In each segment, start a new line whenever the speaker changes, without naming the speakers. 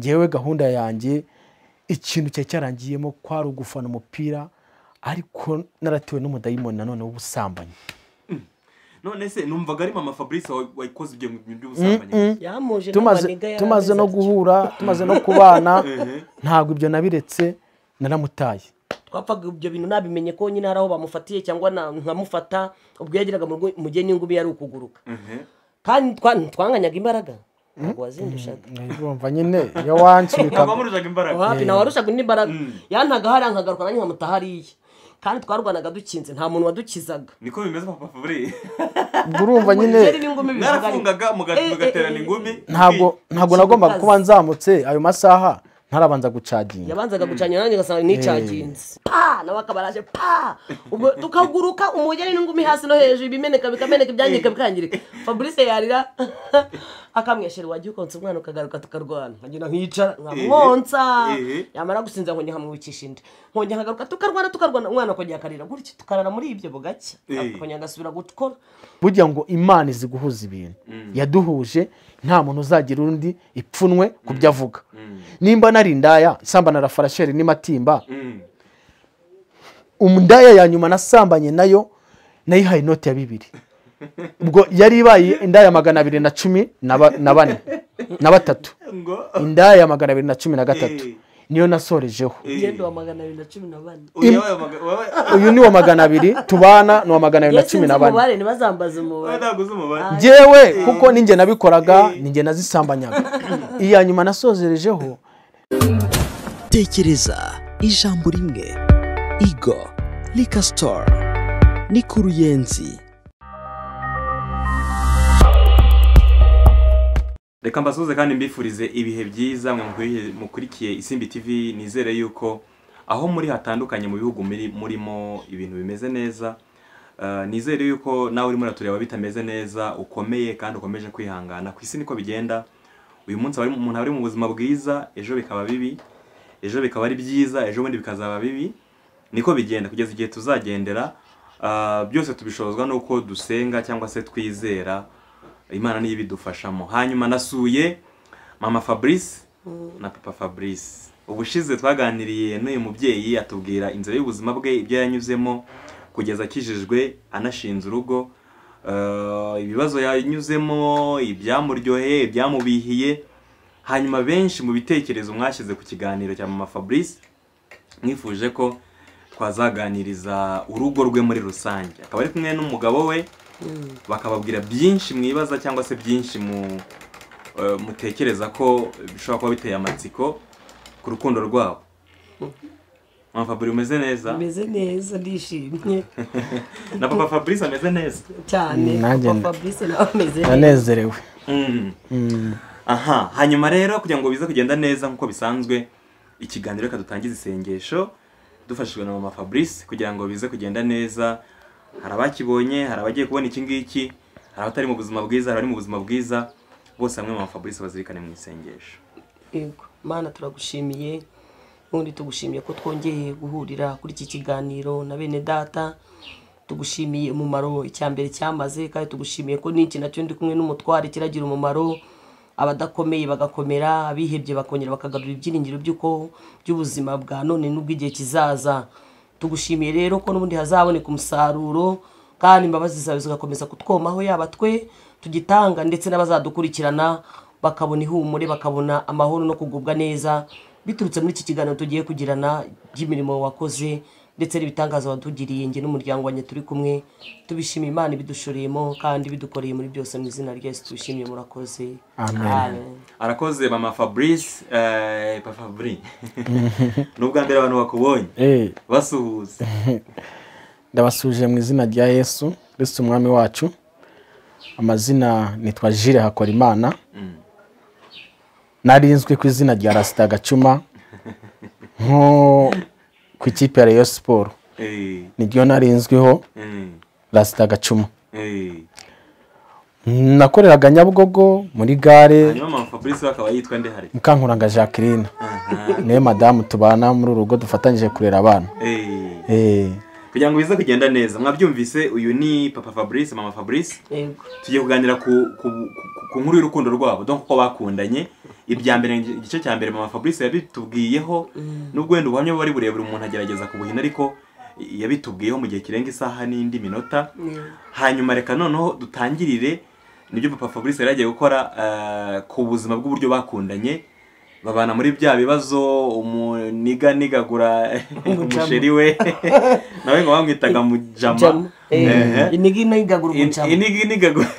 ngewe gahunda yanjye ikintu cyari cyarangiyemo kwari ugufana umupira ariko naratewe n'umudayimoni nanone w'ubusambanyi.
None se numvaga ari mama fabrice wa- wayikoze ibyo bintu by'ubusambanyi
yamuje
tumaze no guhura tumaze no kubana. Ntabwo ibyo nabiretse naramutaye.
Twapfaga ibyo bintu nabimenye ko nyine hari aho bamufatiye cyangwa na- nkamufata ubwo yageraga mu rugo umugeni n'ingumi yari ukuguruka. Kandi twa- twanganyaga imbaraga. Ntabwo wazindushaga
urumva nyine iyo wancika
nkaba murushaga imbaraga.
Wapi nawe warushaga undi imbaraga yantaga hariya nkagaruka nanjye nkamuta hariya kandi twarwanaga dukinze nta muntu wadukizaga.
Niko bimeze papa fabrice
ubwo urumva nyine
mwarafungaga
Eh, eh,
mugaterana
eh,
ingumi.
ntabwo ntabwo nagombaga kuba nzamutse ayo masaha. Ntarabanza gucaginga
yabanzaga gucanya nanjye ugasanga nicaginze pa! Nawe akaba araje pa! Ubwo tukaguruka umugeni n'ingumi hasi no hejuru ibimeneka bikameneka ibyangirika bikangirika. Fabrice yarira akamweshera wajya ukonsa umwana ukagaruka tukarwana. Nkagenda nkicara. Nkamwonsa
Eh.
yamara gusinza nkongera nkamwikisha inda nkongera nkagaruka tukarwana tukarwana. Umwana akongera akarira. Gutya tukarara muri ibyo bugacya
Eh.
akongera agasubira gukora.
Burya ngo imana izi guhuza ibintu yaduhuje nta muntu uzagira undi ipfunwe ku byo avuga. Nimba nari indaya nsambana na farasheri n'imatimba
Mm.
umudaya ya nyuma nasambanye na yo nayihaye inoti ya bibiri. Ubwo yari ibaye indaya magana abiri na cumi na ba- na bane na batatu. Indaya magana abiri na cumi na gatatu.
Eh.
Niyo nasorejeho.
Wa
uyu
ni uwa magana abiri tubana ni uwa magana abiri na cumi na bane. njyewe kuko ninjye nabikoraga ninjye nazisambanyaga. Iya nyuma nasozerejeho.
Tekereza ijambo rimwe. Igo rika sitoru ni ku ruyenzi.
Reka mbasuhuze kandi mbifurize ibihe byiza mukurikiye- isimbi tv nizere yuko aho muri hatandukanye mu bihugu muri- murimo ibintu bimeze neza. Uh, nizere yuko nawe urimo uratureba bitameze neza ukomeye kandi ukomeje kwihangana. Ku isi niko bigenda uyu munsi umuntu ari mu buzima bwiza ejo bikaba bibi ejo bikaba ari byiza ejo bundi bikazaba bibi. Niko bigenda kugeza igihe tuzagendera. Uh, byose tubishobozwa n'uko dusenga cyangwa se twizera. Imana niyo ibidufashamo. Hanyuma nasuye mama fabrice na papa fabrice. Ubushize twaganiriye n'uyu mubyeyi atubwira inzira y'ubuzima bwe ibyo yanyuzemo kugeza akijijwe anashinze urugo. Eh, ibibazo yanyuzemo ibyamuryoheye ibyamubihiye. Hanyuma benshi mu bitekerezo mwashyize ku kiganiro cya mama fabrice mwifuje ko twazaganiriza urugo rwe muri rusange. Akaba ari kumwe n'umugabo we bakababwira byinshi mwibaza cyangwa se byinshi mu eh, mutekereza ko bishobora kuba biteye amatsiko ku rukundo rwabo. Mama fabrice umeze neza?
Ameze neza ndishimye.
Na papa fabrice ameze neza?
Cyane.
Mm,
papa fabrice nawe ameze neza.
Ndanezerewe
Mm.
Mm.
aha. Hanyuma rero kugira ngo bize kugenda neza nk'uko bisanzwe ikiganiro reka dutangize isengesho dufashijwe na mama fabrice kugira ngo bize kugenda neza hari abakibonye hari abagiye kubona iki ngiki hari abatari mu buzima bwiza hari abari mu buzima bwiza bose hamwe mama fabrice bazirikane mu isengesho.
Yego. Mana turagushimiye ubundi tugushimiye ko twongeye guhurira kuri iki kiganiro na bene data. Tugushimiye umumaro icya mbere cyamaze kandi tugushimiye ko n'iki na cyo ndi kumwe n'umutware kiragira umumaro. Abadakomeye bagakomera abihebye bakongera bakagarura ibyiringiro by'uko by'ubuzima bwa none n'ubw'igihe kizaza. Tugushimiye rero ko n'ubundi hazaboneka umusaruro kandi imbabazi zawe zigakomeza kutwomaho yaba twe tugitanga ndetse n'abazadukurikirana bakabona ihumure bakabona amahoro no kugubwa neza biturutse muri iki kiganiro tugiye kugirana by'imirimo wakoze ndetse n'ibitangaza watugiriye njye n'umuryango wanjye turi kumwe tubishimiye imana ibidushoreyemo kandi bidukoreye muri byose mu izina rya yesu tubishimiye murakoze.
Amen.
arakoze mama fabrice eh, papa fabrice ni ubwa mbere abantu bakubonye.
Eh,
basuhuza
ndabasuje mu izina rya yesu kristo umwami wacu. Amazina nitwa jire hakorimana. Narinzwi ku izina rya rasita gacuma. Nko ku ikipe ya rayon siporo
Eh,
niryo narinzwiho
eh,
rasita gacuma. Nakoreraga nyabugogo muri gare.
Hanyuma mama fabrice we akaba yitwa ndehari
mukankuranga jacqueline. Niwe madamu tubana muri uru rugo dufatanyije kurera abana.
Eh, kugira ngo bize kugenda neza. Mwabyumvise uyu ni papa fabrice mama fabrice. Tugiye kuganira ku, ku, ku, ku nkuru y'urukundo rwabo. Donc uko bakundanye. Ibya mbere igice cya mbere mama fabrice yabitubwiyeho. Nubwo wenda ubuhamya buba ari burebure umuntu agerageza kubuhina ariko yabitubwiyeho mu gihe kirenga isaha n'indi minota. Hanyuma reka noneho dutangirire ni byo papa fabrice yari agiye gukora eh, ku buzima bw'uburyo bakundanye. Babana muri bya bibazo umuniganigagura umusheri we. Nawe ngo bamwitaga mujama.
Jama. Eh,
Ehe.
inigi nayigagura umucamo
iniganigagura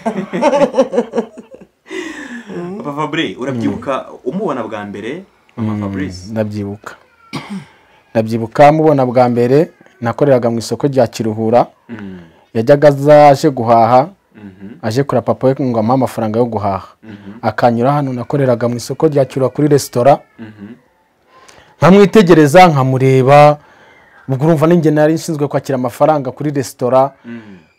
papa fabrice urabyibuka umubona bwa mbere? Mama fabrice.
ndabyibuka. Ndabyibuka mubona bwa mbere nakoreraga mu isoko rya kiruhura.
Mm,
yajyaga aza aje guhaha. Aje kureba papa we ngo amuhe amafaranga yo guhaha.
Mhm,
akanyura hano nakoreraga mu isoko rya kiruhura kuri resitora.
Mhm,
nkamwitegereza nkamureba ubwo urumva n'inge nari nshinzwe kwakira amafaranga kuri resitora.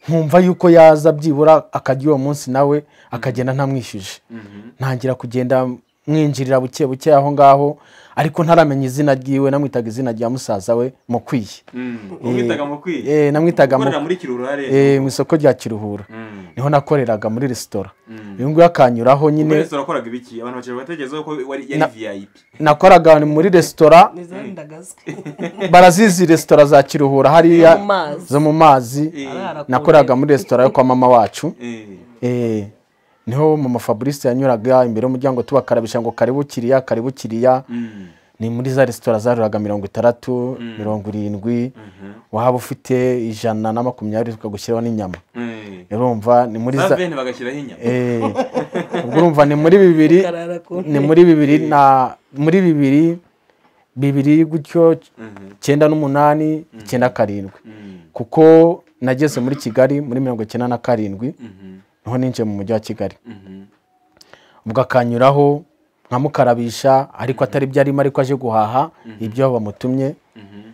Nkumva yuko yaza byibura akajya uwo munsi nawe akagenda ntamwishyuje
mhm.
ntangira kugenda mwinjirira buke buke aho ngaho. Ariko ntaramenya izina ryiwe namwitaga izina rya musaza we mukwiye.
Mm, mukwiye?
Eh, namwitaga Mu- eh, mu isoko rya kiruhura.
Mm,
ni ho nakoreraga muri resitora.
Mm.
uyu nguyu akanyuraho nyine
resitora wakoraga ibiki? Abantu baciye bategerezaho ko wari yari
Na-
vip
nakoraga muri resitora barazizi resitora za kiruhura. Hariya zo mu mazi.
Eh,
nakoraga muri resitora yo kwa mama wacu.
Eh,
Eh, ni ho mama fabrice yanyuraga imbere y'umuryango tubakarabisha ngo karibu kiriya karibu kiriya.
Mm,
ni muri za resitora zaruraga mirongo itandatu mirongo irindwi.
Mhm,
waba ufite ijana na makumyabiri tukagushyiraho n'inyama.
Eh.
urumva ni muri za
savene bagashyiraho inyama.
Eh, ubwo urumva ni muri bibiri ni muri bibiri na muri bibiri bibiri gutyo
Mhm,
icyenda n'umunani icyenda karindwi.
Mm,
kuko nageze muri kigali muri mirongo icyenda na karindwi.
Mhm,
ni ho ninjiye mu mujyi wa kigali.
Mhm,
ubwo akanyuraho nkamukarabisha ariko atari byo arimo ariko aje guhaha ibyo bamutumye.
Mhm,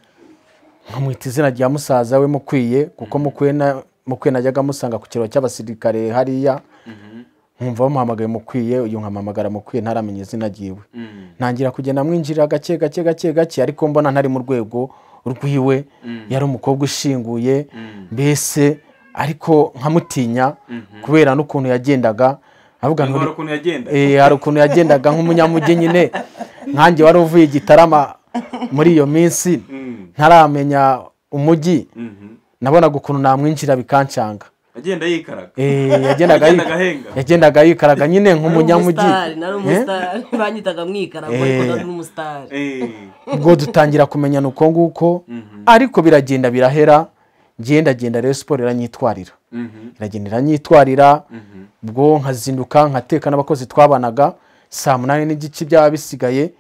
nkamwita izina rya musaza we mukwiye kuko mukwiye na- mukwiye najyaga amusanga ku kiraro cy'abasirikare hariya.
Mhm,
nkumva bamuhamagaye mukwiye uyu nkamuhamagara mukwiye ntaramenya izina ryiwe. Ntangira kugenda mwinjirira gake gake gake gake ariko mbona ntari mu rwego rwiwe. Yari umukobwa ushinguye mbese ariko nkamutinya kubera n'ukuntu yagendaga. Avuga
ngo
ngo
hari ukuntu yagenda
Eh, hari ukuntu yagendaga nk'umunyamujyi nyine. Nkanjye wari uvuye i gitarama muri iyo minsi.
Mm,
ntaramenya umujyi.
Mhm.
nabonaga ukuntu namwinjira bikancanga
agenda yikaraga.
Eh, yagendaga yikaraga nyine nk'umunyamujyi.
nari
Eh?
Eh,
ubwo dutangira kumenyana uko nguko. Ariko biragenda birahera. Ngenda genda rero siporo iranyitwarira.
Mhm,
iragenda iranyitwarira
mhm,
ubwo nkazinduka nkateka n'abakozi twabanaga saa munani n'igice byaba bisigaye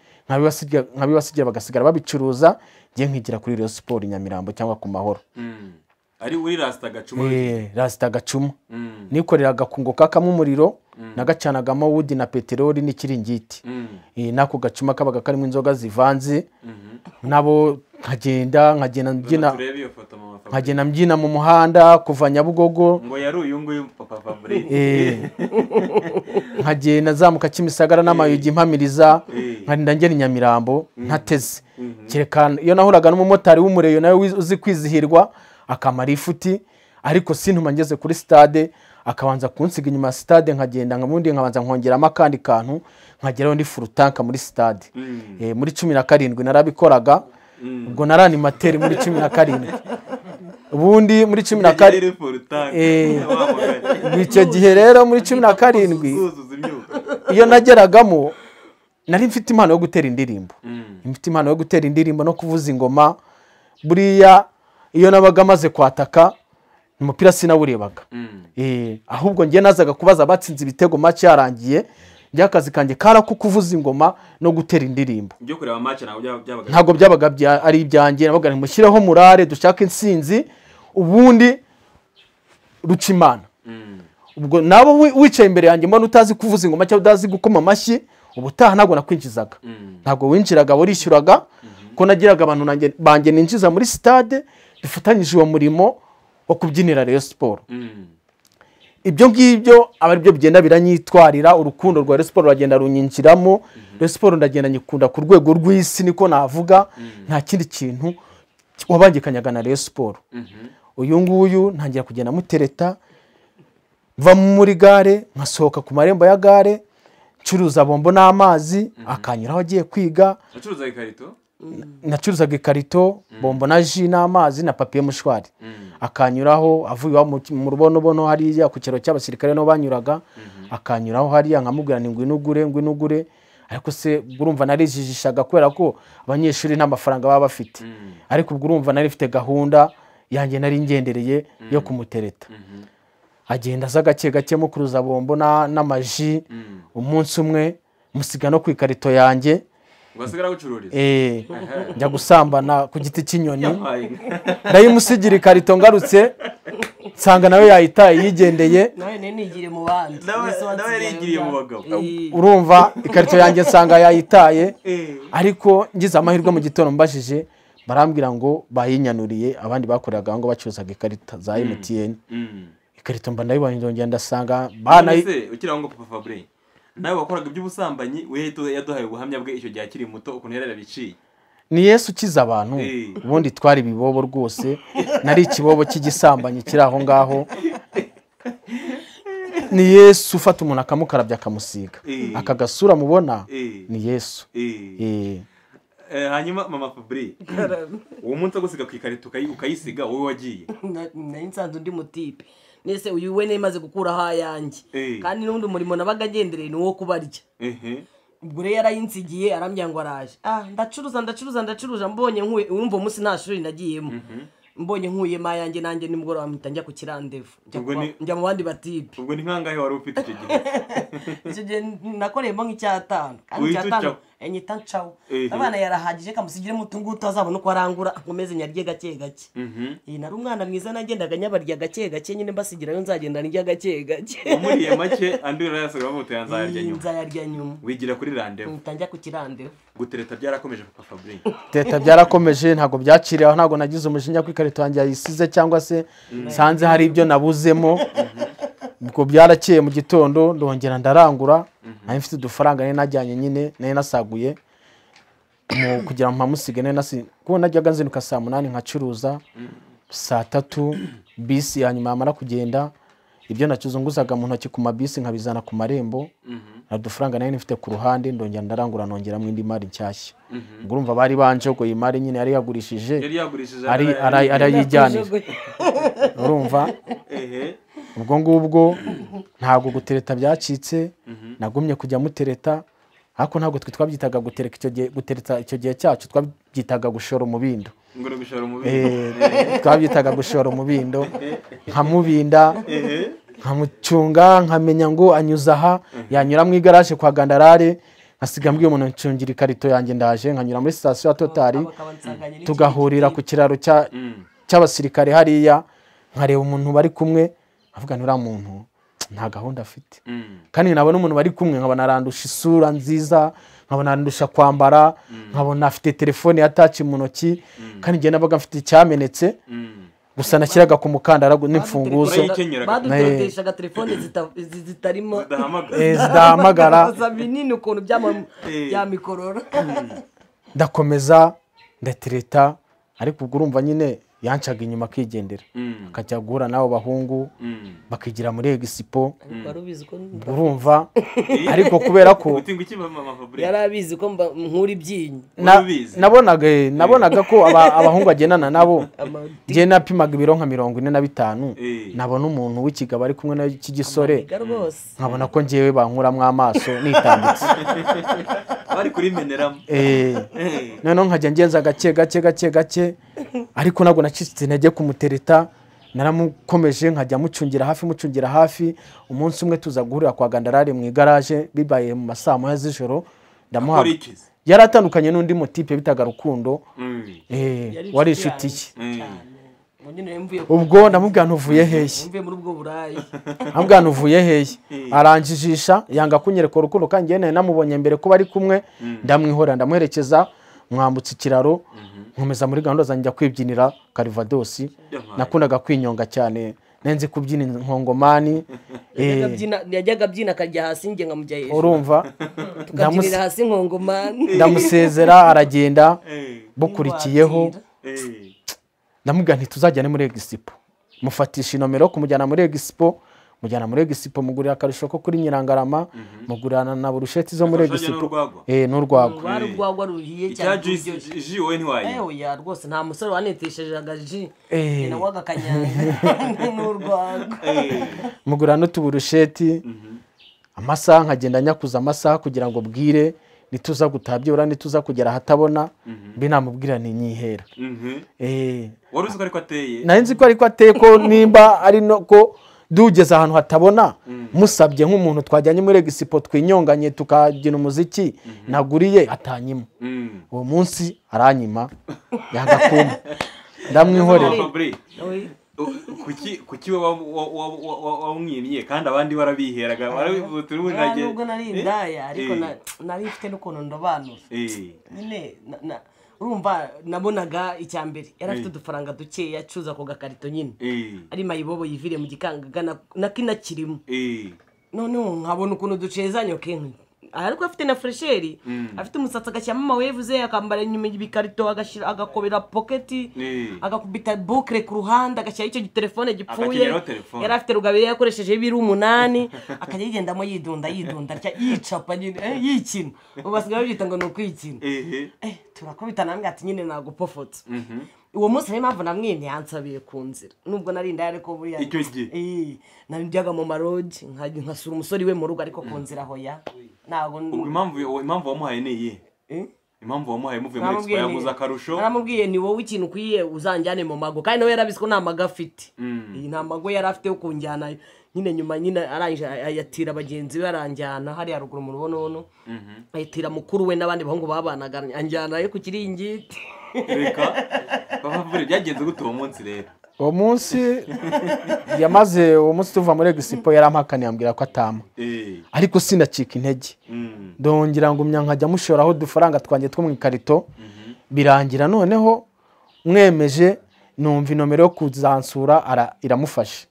nkabibasigira bagasigara babicuruza ngiye nkigira kuri Rayon siporo i nyamirambo cyangwa ku mahoro.
Mm. ari uri rasita gacuma
Eh, rasita agacuma
Mm,
nikoreraga akungo kakamo umuriro nagacanagamo wudi na peteroli n'ikiringiti. Eh, n'ako gacuma kabaga karimo inzoga zivanze.
Mhm.
nabo nkagenda nkagenda mbyina nkagenda mbyina mu muhanda kuva nyabugogo.
Ngo yari uyu nguyu papa fabrice
Eh, nkagenda zamuka kimisagara n'amayugi mpamiriza
Eh.
nkagenda ngera i nyamirambo ntateze kereka iyo nahuraga n'umumotari w'umureyo nawe uzi kwizihirwa akamara ifuti ariko sintuma ngeze kuri stade akabanza kunsiga inyuma ya stade nkagenda nkabundi nkabanza nkongeramo akandi kantu nkageraho ndi furutanka muri stade.
Mm.
Eh, muri cumi na karindwi narabikoraga ubwo nari animateri muri cumi na karindwi ubundi muri cumi na karindwi. Eh. Icyo gihe rero muri cumi na karindwi iyo nageragamo nari mfite impano yo gutera indirimbo
Mm.
mfite impano yo gutera indirimbo no kuvuza ingoma buriya iyo nabaga maze kwataka umupira sinawurebaga
Mm.
Eh, ahubwo njye nazaga kubaza abatsinze ibitego make yarangiye njye akazi kanjye kara ko kuvuza ingoma no gutera indirimbo
ntabwo byaba- byabaga
ari ibyanjye nabaga ntimushyireho murare dushake intsinzi ubundi ruca imana
Mm.
ubwo nabo wi- wicaye imbere yanjye mbona utazi kuvuza ingoma cyangwa utazi gukoma amashyi ubutaha ntabwo nakwinjizaga
Mm.
ntabwo winjiraga warishyuraga ko nagiraga abantu banjye ninjiza muri sitade dufatanyije uwo murimo wo kubyinira Rayon siporo
Mm.
Ibyo ngibyo aba ari byo bigenda biranyitwarira urukundo rwa siporo ruragenda runyinjiramo Rayon siporo ndagenda nyikunda ku rwego rw'isi niko navuga. Nta kindi kintu wabangikanyaga na siporo
Mhm.
uyu nguyu ntangira kugenda mutereta mva muri gare nkasohoka ku marembo ya gare ncuruza bombo n'amazi akanyuraho agiye kwiga.
Acuruza ikarito?
Nacuruzaga ikarito bombo na ji n'amazi na papiye mushwari akanyuraho avuye mu- rubonobono hariya ku kiraro cy'abasirikare ni ho banyuraga akanyuraho hariya nkamubwira ni ngwino ugure ngwino ugure ariko se urumva narijijishaga kubera ko abanyeshuri nta mafaranga baba bafite. Ariko ubwo urumva nari mfite gahunda yanjye nari ngendereye yo kumutereta. Agenda aza gake gake mukuruza bombo na- n'amaji. Umunsi umwe musiga no ku ikarito yanjye.
Ngo asigara gucururiza
eh, njya gusambana ku giti cy'inyoni. Ndayimusigira ikarito ngarutse nsanga nawe yayitaye yigendeye
nawe
yarigiriye mu bagabo.
Eh,
urumva ikarito yanjye nsanga yayitaye.
Eh.
ariko ngize amahirwe mu gitondo mbajije barambwira ngo bayinyanuriye. Abandi bakoreraga aho ngo bacuruzaga ikarita za emutiyeni
Mm.
ikarito mba ndayibonye ndongera ndasanga
ukiri aho ngo papa Fabre. Nawe wakoraga iby'ubusambanyi we yaduhaye ubuhamya bwe icyo gihe akiri muto ukuntu yari yarabiciye
ni yesu ukiza abantu
Eh.
ubundi twari ibibobo rwose nari ikibobo cy'igisambanyi kiri aho ngaho. Ni yesu ufata umuntu akamukarabya akamusiga.
Eh.
aka gasura mubona
Eh.
ni yesu.
Hanyuma mama Fabre uwo munsi agusiga ku ikarito ukayi- ukayisiga wowe wagiye?
Na- nari nsanze undi mutipe nese uyu we nemaze gukuraho ayanjye
Eh.
kandi n'undi murimo nabaga agendereye ni uwo kubarya. Ubwo rero yarayinsigiye arambwira ngo araje. Ah ndacuruza ndacuruza ndacuruza mbonye urumva umunsi nta shuri nagiyemo. Mbonye nkuyemo ayanjye nanjye nimugoroba mpita njya ku kirandevu. Njya mu bandi batipe.
Ubwo ni nkangahe wari ufite icyo gihe?
Icyo gihe nakoreyemo nk'icyatanu kandi icyatanu ncaho
Ehe.
abana yarahagije kamusigire muto ngutu azabona uko arangura nkomeze nyarye gake gake.
Mhm.
iyi nari umwana mwiza nagendaga nyabarya gake gake nyine mbasigirayo nzagenda ndya gake gake.
Umuriye make andi urayasiga bavuga yanzayarya nyuma.
nzayarya nyuma.
Wigira kuri randevu
mpita njya ku kirandevu
gutereta byarakomeje papa Fabre
leta byarakomeje ntabwo byaciriye aho ntabwo nagize umujinya ko ikarito yanjye yayisize cyangwa se nsanze hari ibyo nabuzemo. Ubwo byarakeye mu gitondo ndongera ndarangura. Nari mfite udufaranga nari najyanye nyine nari nasaguye mu kugira ngo mpamusige nari nasi kuko najyaga nzinduka saa munani nkacuruza saa tatu bisi ya nyuma yamara kugenda ibyo nacuzunguzaga mu ntoki ku mabisi nkabizana ku marembo udufaranga nari nifite ku ruhande ndongera ndarangura nongeramo indi mari nshyashya. Ubwo urumva bari banjogoye imari nyine yari yagurishije arayijyanira urumva?
Ehe.
Ubwo ngubwo ntabwo gutereta byacitse nagumye kujya mutereta ariko ntabwo twe twabyitaga gutereka icyo gihe gutereta icyo gihe cyacu twabyitaga gushora umubindo. Eh, twabyitaga gushora umubindo nkamubinda nkamucunga nkamenya ngo anyuze aha yanyura mu igaraje kwa gandarare nkasiga mbwiye umuntu ncungira ikarito yanjye ndaje nkanyura muri sitasiyo ya totari tugahurira ku kiraro
Mm.
cy'abasirikare hariya nkareba umuntu bari kumwe nkavuga ni uriya muntu nta gahunda afite.
Mm.
kandi nabona umuntu bari kumwe nkabona arandusha isura nziza nkabona arandusha kwambara nkabona afite telefone ya taci mu ntoki kandi njye nabaga mfite icyamenetse.
Mm.
gusa nashyiraga ku mukandara gu- n'imfunguzo.
Badutoteshaga telefone zita- zi- zitarimo
zidahamagara.
Eh,
binini ukuntu byama-
Eh.
ndakomeza ndatereta ariko ubwo urumva nyine yancaga inyuma akigendera.
Mm.
akajya guhura n'abo bahungu
Mm.
bakigira muri egisipo urumva ariko kubera ko
yari abizi ko nkura ibyinyo
nabonaga eh, nabonaga ko aba- abahungu bagendana nabo. Njye napimaga ibiro nka mirongo ine na bitanu.
Eh.
nabona umuntu w'ikigabo ari kumwe
Amaniga rwose
nkabona ko ngewe bankuramo amaso nitambitse
bari kurimeneramo.
Eh. noneho nkajya ngenza gake gake gake gake. Ariko ntabwo nacitse intege kumutereta naramukomeje nkajya mucungira hafi mucungira hafi. Umunsi umwe tuza guhurira kwa gandarari mu igaraje bibaye mu ma saa moya z'ijoro. Ndamuha yari atandukanye n'undi mutipe bitaga rukundo.
Mm.
eh, wari
inshuti
ye
Mm.
ubwo ndamubwira ntuvuye
burayi.
Ndamubwira ntuvuye hehe? Aranjijisha yanga kunyereka urukundo kandi nari namubonye mbere ko bari kumwe. Ndamwihorera ndamuherekeza mwambutsa ikiraro. Nkomeza muri gahunda zanjye njya kwibyinira karivadosi nakundaga kwinyonga cyane. Nenzi kubyina inkongomani
Yajyaga
eh,
abyina- abyina akajya hasi njye nkamujya hejuru.
Urumva?
Tukabyinira hasi nkongomani.
Ndamusezera aragenda.
Eh.
bukurikiyeho
Eh.
ndamubwira nti tuzajyane muri egisipo mufatisha inomero kumujyana muri egisipo mujyana muri egisipo mugurira akarusho ko kuri nyirangarama mugurana na burusheti zo muri egisipo.
N'urwagwa?
eh n'urwagwa
urwagwa ruhiye cyane
ji wowe
ya rwose nta musore wanetesheje ji
Eh.
nawe agakanyanga n'urwagwa
mugura n'utuburusheti amasaha nkagenda nyakuza amasaha kugira ngo bwire nituza gutaha byibura nituza kugera ahatabona mbi namubwira ni nyihera.
Mhm.
Eh,
wari uzi ko ariko ateye?
Nari nzi ko ariko ateye ko nimba ari no ko dugeze ahantu hatabona. Musabye nk'umuntu twajyanye muri egisipo twinyonganye tukabyina umuziki naguriye atanyima.
Mm.
uwo munsi aranyima yanga kumpa ndamwihorera.
Kuki wamwimye? Kandi abandi turi
Nta
bunage
nubwo nari indaya ariko na- nari mfite n'ukuntu ndobanura. Nyine na- urumva nabonaga icya mbere. Yari afite udufaranga dukeya acuruza ako gakarito nyine. Ari mayibobo yiviriye mu gikangaga na- nakinakirimo noneho nkabona ukuntu ducezanye kenshi ariko afite na fresheri afite umusatsi agashyiramo amawevuze akambara inyuma ibikarito agakobera poketi agakubita bukire ku ruhande agashyiraho icyo gitelefone gipfuye.
Telefone.
yari afite rugabire yakoresheje ibiri umunani. Akajya yigendamo yidunda yidunda yicapa nyine. Eh, yikina. Ubu basigaye babyita ngo ni ukwikina. Eh turakubita namwe ati nyine nagupofotse. Uwo munsi niyo mpamvu namwine yansabiye ku nzira. Nubwo nari indaya ariko buriya
Icyo gihe?
Eh, najyaga mu marogi nkasura umusore we mu rugo ariko ku nzira hoya ntabwo
impamvu wamuhaye ni iyihe?
Eh?
impamvu wamuhaye muvuye muri expo yaguze akarusho?
Naramubwiye ni wowe ikintu ukwiye uzanjyane mu mago. Kandi nawe yarabizi ko nta mago afite. Iyi nta mago yari afite yo kunjyana. Nyine nyuma nyine arangije ayatira bagenzi be aranjyana hariya ruguru mu rubonobono ayatira mukuru we n'abandi bahungu babanaga. Anjyana yo ku kiringiti.
Reka. Byagenze gute uwo munsi rero?
Uwo munsi yamaze uwo munsi tuva muri egisipo yarampakaniye ambwira ko atama.
Eh,
ariko sinacika intege.
Mm,
ndongera ngumya nkajya mushoraho udufaranga twanjye two mu ikarito birangira noneho mwemeje numva inomero yo kuzansura ara- iramufashe.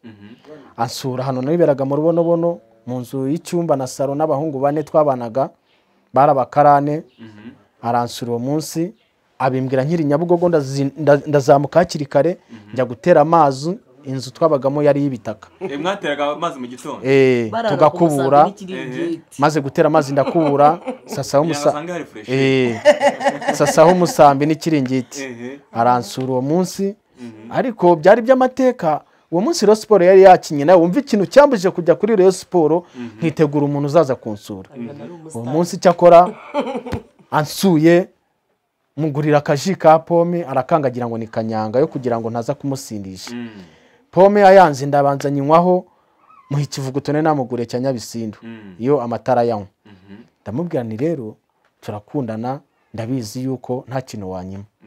Ansura hano niberaga mu rubonobono mu nzu y'icyumba na saro n'abahungu bane twabanaga bari abakarane. Aransura uwo munsi abimbwira nkiri nyabugogo ndazamuka hakiri kare njya gutera amazi inzu twabagamo yari y'ibitaka.
Eh, mwateraga amazi mu gitondo?
Eh, tugakubura maze gutera amazi ndakubura sasaho
kugira ngo
umusa
asange hari fresh
Eh, sasaho umusambi n'ikiringiti aransura uwo munsi ariko byari by'amateka uwo munsi rero siporo yari yakinye nawe wumva ikintu cyambujije kujya kuri rero siporo nkitegura umuntu uzaza kunsura. Uwo munsi cyakora ansuye mugurira akaji ka pome arakangagira ngo ni kanyanga yo kugira ngo ntaza kumusindisha
Mm,
pome yayanze ndabanza nywaho muha ikivuguto nari namuguriye cya nyabisindu
Mm.
iyo amatara yanywa
mhm.
ndamubwira ni rero turakundana ndabizi yuko nta kintu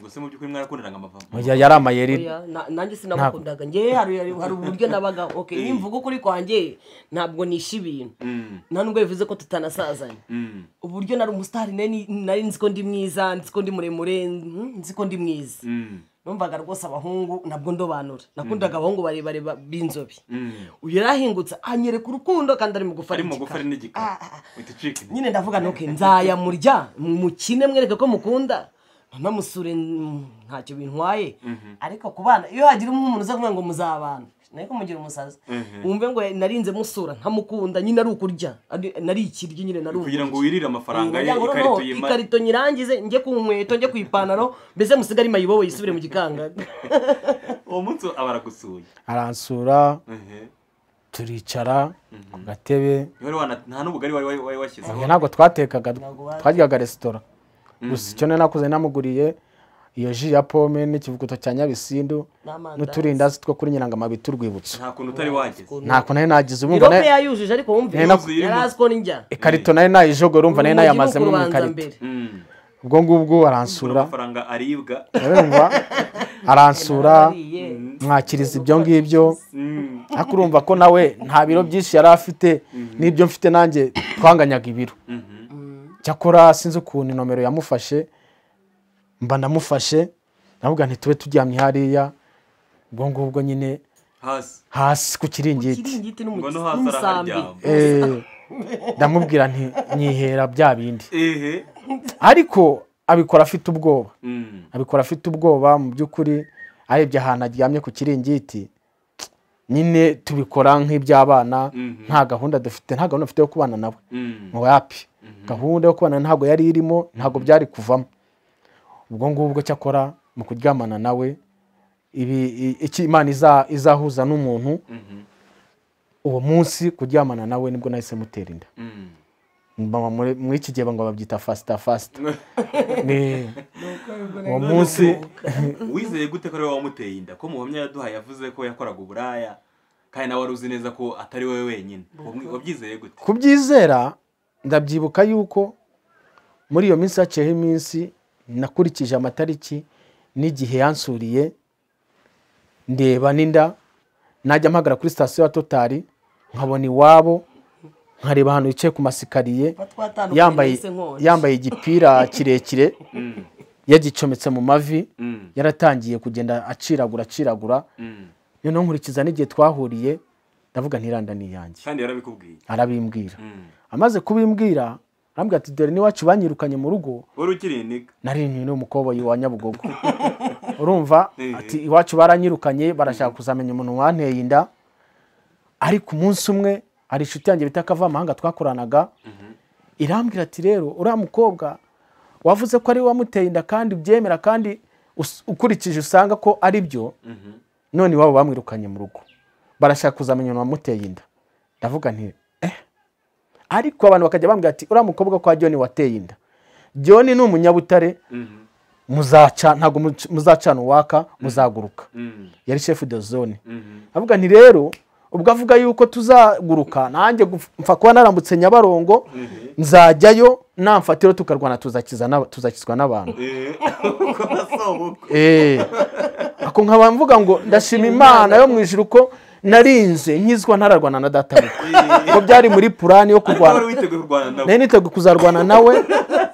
ngo se mu by'ukuri mwarakundanaga amavamo?
Ya- yari amayeri.
Nanjye sinamukundaga. Njye hari uburyo nabaga okay nimvuga ukuri kwanjye ntabwo nishe ibintu.
Mm,
nta nubwo bivuze ko tutanasazanye.
Mm,
uburyo nari umusitari nari nzi ko ndi mwiza nzi ko ndi muremure mm, nzi ko ndi mwiza.
Mm,
numvaga rwose abahungu nabwo ndobanura. Nakundaga abahungu barebare ba- b'inzobe.
Mm.
uyu yarahingutse anyereka urukundo kandi ari mugufi
ari
ari
mugufi ari
igikara. Ah, ah, ah. nyine ndavuga ntuke nzayamurya mukine mwereke ko mukunda. Namusure mm, ntacyo bintwaye. Ariko ku bana iyo hagira umuntu uza kuvuga ngo muzabana. Nari kumugira umusazi wumve ngo narinze musura nkamukunda nyine ari ukurya. Ari- nari ikiryo nyine nari
kugira ngo wirire amafaranga ye
Kugira ngo
ikarito
nyirangize njye ku nkweto njye ku ipantaro mbese musigare mayibobo yisubire mu gikanga.
Uwo munsi aba aragusuye.
Aransura
Ehe.
turicara ku gatebe.
Nta n'ubugari wari washyizeho
ntabwo twatekaga
Ntabwo
twaryaga resitora. Gusa icyo nari nakoze namuguriye iyo ji ya pome n'ikivuguto cya nyabisindu n'uturindazi two kuri nyirangamabi turwibutso.
Nta kuntu utari wageze.
Ntako nari nagize ubumva
irope
nayo-
yayujuje ariko wumve
naku-
yari azi ko njya
ikarito nari nayijogo urumva nari nayamazemo mu ikarito.
Mm.
ubwo ngubwo aransura. Urumva? Aransura
Narariye.
mwakiriza ibyo ngibyo.
Mm.
ariko urumva ko nawe nta biro byinshi yari afite n'ibyo mfite nanjye twanganyaga ibiro.
Mhm.
cyakora sinzi ukuntu inomero yamufashe. Mba ndamufashe ndavuga ntitube turyamye hariya ubwo ngubwo nyine
hasi.
hasi ku kiringiti. Eh, ndamubwira nti nyihera bya bindi.
Ehe.
Ariko abikora afite ubwoba.
Mm.
abikora afite ubwoba mu by'ukuri arebye ahantu aryamye ku kiringiti nyine tubikora nk'iby'abana
Mhm.
nta gahunda dufite nta gahunda dufite yo kubana nawe.
Mm.
mu wapi gahunda yo kubana ntabwo yari irimo ntabwo byari kuvamo. Ubwo ngubwo cyakora mu kuryamana nawe ibi i- iki imana iza- izahuza n'umuntu
Mhm.
uwo munsi kuryamana nawe ni bwo nahise mutera inda.
Mm.
Muri iki gihe ngo babyita fasita fasita Ni- uwo munsi
wizeye gute ko ari wowe wamuteye inda? Ko muhamya yaduhaye yavuze ko yakoraga uburaya kandi nawe wari uzi neza ko atari wowe wenyine. Wabyizeye gute?
Kubyizera ndabyibuka yuko muri iyo minsi haciyeho iminsi nakurikije amatariki n'igihe yansuriye ndeba n'inda najya mpagara kuri sitasiyo ya totari nkabona iwabo nkareba ahantu yicaye ku masikariye yambaye igipira kirekire
Mm.
yagicometse mu mavi
Mm.
yaratangiye kugenda aciragura aciragura
Mm.
noneho nkurikiza n'igihe twahuriye ndavuga ntiranda ni iyanjye
kandi yarabikubwiye
arabimbwira amaze kubimbwira arambwira ati dore n'iwacu banyirukanye mu rugo.
Wari ukiri iniga.
Nari umukoboyi wa nyabugogo. Urumva? Ati iwacu baranyirukanye barashaka kuzamenya umuntu wanteye inda. Ariko umunsi umwe hari inshuti yanjye bita kavamahanga twakoranaga. Irambwira ati rero uriya mukobwa wavuze ko ari wamuteye inda kandi ubyemera kandi ukurikije usanga ko ari byo.
Mhm.
none iwabo bamwirukanye mu rugo. Barashaka kuzamenya umuntu wamuteye inda. Ndavuga nti ariko abantu bakajya bambwira ati uriya mukobwa kwa John wateye inda. John ni umunyabutare
Mhm.
muzaca ntabwo muzacana uwaka muzaguruka.
Mm.
yari chef de zone.
Mhm.
avuga nti rero ubwo avuga yuko tuzaguruka nanjye mfa kuba narambutse nyabarongo nzajyayo namfatiro tukarwana tuzakizwa n'abantu.
Eh, uko
Eh, ako nkaba mvuga ngo ndashima imana yo mu ijuru ko narinze nkizwa ntararwana na data ko byari muri purani yo kurwana nari niteguye kuzarwana nawe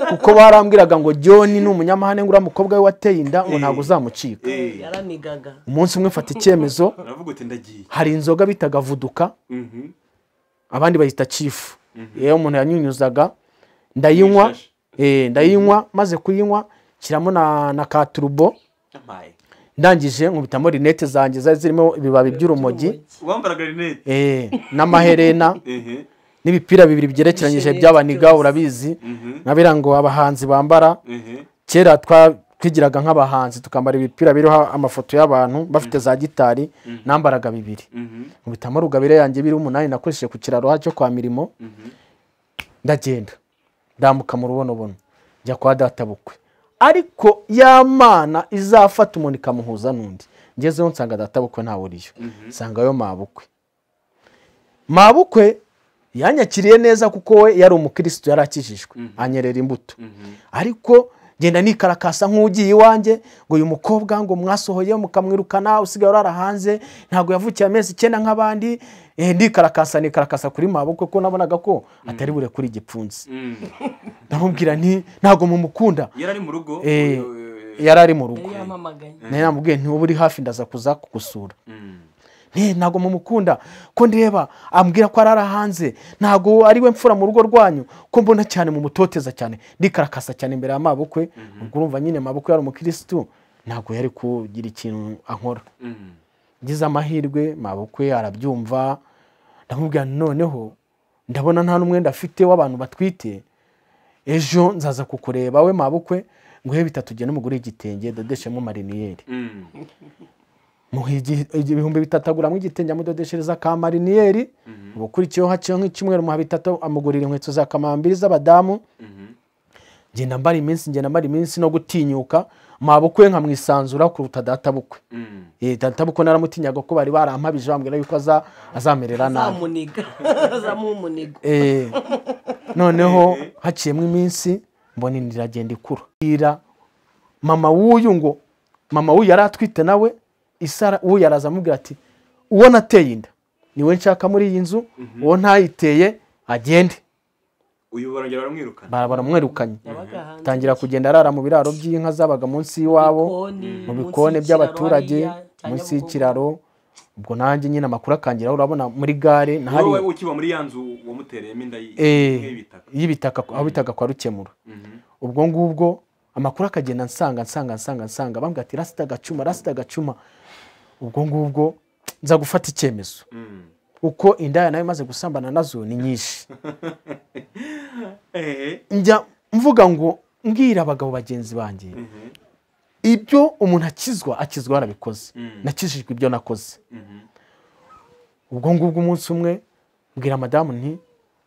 kuko barambwiraga ngo John ni umunyamahane ngo uriya mukobwa we wateye inda ngo ntabwo uzamucika
Eh,
yaranigaga.
Umunsi umwe mfata icyemezo hari inzoga bitaga vuduka
Mhm.
abandi bayita cifu iyo umuntu yanyunyuzaga ndayinywa eh, ndayinywa maze kuyinywa nshyiramo na, na ka turubo. Ndangije nkubitamo rinete zanjye zari zirimo ibibabi by'urumogi. Eh, n'amaherena n'ibipira bibiri byerekeranyije by'abaniga urabizi.
Mhm.
nkabira ngo abahanzi bambara. Kera twa- twigiraga nk'abahanzi tukambara ibipira biriho amafoto y'abantu bafite za gitari nambaraga bibiri.
Mhm.
nkubitamo rugabire yanjye biriho umunani nakoresheje ku kiraro cyo kwa mirimo.
Mhm.
ndagenda. Ndambuka mu rubonobono. Njya kwa data bukwe. Ariko ya mana izafata umuntu ikamuhuza n'undi. Ngezeho nsanga data bukwe ntawe uriyo nsangayo mabukwe. Mabukwe yanyakiriye neza kuko we yari umukirisitu yari akijijwe. Anyerera imbuto. Ariko genda nikarakasa nk'ugiye iwanjye ngo uyu mukobwa ngo mwasohoye mukamwirukana usigaye urara hanze ntabwo yavukiye amezi icyenda nk'abandi. Eh, ndikarakasa nikarakasa kuri mabukwe ko nabonaga ko atari bure kuri igipfunsi.
Mm.
ndamubwira nti ntabwo mumukunda.
Yari ari mu rugo?
Eh, yari ari mu rugo.
Yari yampamagaye
nari namubwiye nti uba uri hafi ndaza kuza kugusura.
Mm.
Ntabwo mumukunda. Ko ndeba ambwira ko arara hanze. Ntabwo ari we mfura mu rugo rwanyu. Ko mbona cyane mu mutoteza cyane. Ndikarakasa cyane imbere ya mabukwe. Ubwo urumva nyine mabukwe yari umukirisitu ntabwo yari kugira ikintu ankora.
Mm.
ngize amahirwe mabukwe arabyumva. Ndamubwira noneho ndabona nta n'umwenda afite w'abantu batwite. Ejo nzaza kukureba we mabukwe. Nguhe bitatu ugende umugure igitenge dodeshemo mariniyeri. Ibihumbi bitatu aguramo igitenge amudodeshereza ka mariniyeri ubukurikiyeho haciyeho nk'icyumweru muha bitatu amugurira inkweto za kamambiri z'abadamu.
Mhm.
ngenda mbara iminsi ngenda mbara iminsi no gutinyuka. Mabukwe nkamwisanzura kuruta data bukwe.
Mm.
Eh, data bukwe naramutinyaga ko bari barampabije bambwira yuko aza- azamerera nabi. Eh, noneho haciyemo iminsi mbona inda iragenda ikura. Mama w'uyu ngo mama w'uyu yari atwite nawe isara uwo yaraza amubwira ati uwo nateye inda. Niwe nshaka muri iyi nzu uwo ntayiteye agende.
Uyu barongera baramwirukana.
Bara baramwirukanye
yabaga hanze
tangira kugenda arara mu biraro by'inka zabaga munsi y'iwabo mu
y'ikiraro
by'abaturage munsi y'ikiraro. Ubwo nanjye nyine amakuru akangeraho urabona muri gare nahari
wowe ukiba muri ya nzu wamutereyemo inda
Eh,
y'ibitaka.
y'ibitaka aho bitaga kwa rukemura.
Mhm.
ubwo ngubwo amakuru akagenda nsanga nsanga nsanga nsanga bambwira ati rasita agacuma rasita agacuma ubwo ngubwo nza gufata icyemezo.
Mm.
uko indaya na yo imaze gusambana na zo ni nyinshi. Njya mvuga ngo mbwira abagabo bagenzi banjye.
Mhm.
ibyo umuntu akizwa akizwa yarabikoze.
Mm.
nakijijwe ibyo nakoze.
Mhm.
ubwo ngubwo umunsi umwe mbwira madamu nti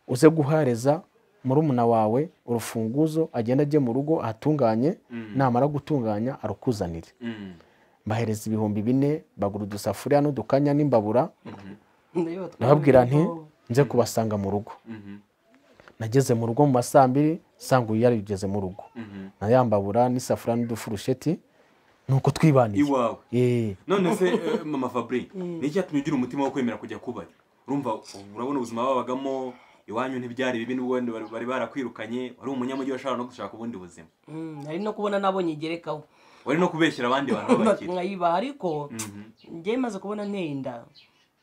uze guhereza murumuna wawe urufunguzo agenda ajye mu rugo ahatunganye namara gutunganya arukuzanire.
Mm.
mbahereza ibihumbi bine bagura udusafuriya n'udukanya n'imbabura.
Ndabona
ndababwira nti nze kubasanga mu rugo.
Mhm.
nageze mu rugo mu ma saa mbiri nsanga uyu yarigeze mu rugo.
Mhm.
na ya mbabura n'isafuriya n'udufurusheti ni uko twibaniye.
Iwawe. None se eh, mama fabri ni iki cyatumye ugira umutima wo kwemera kujya kubayo urumva urabona ubuzima babagamo iwanyu ntibyari bibi n'ubwo bari- barakwirukanye wari umunyamujyi washobora no gushaka ubundi buzima.
Mm, nari no kubona nabonye igerekaho
wari no kubeshyira abandi bantu b'abakire
nkayibaha ariko
Mhm.
njyewe maze kubona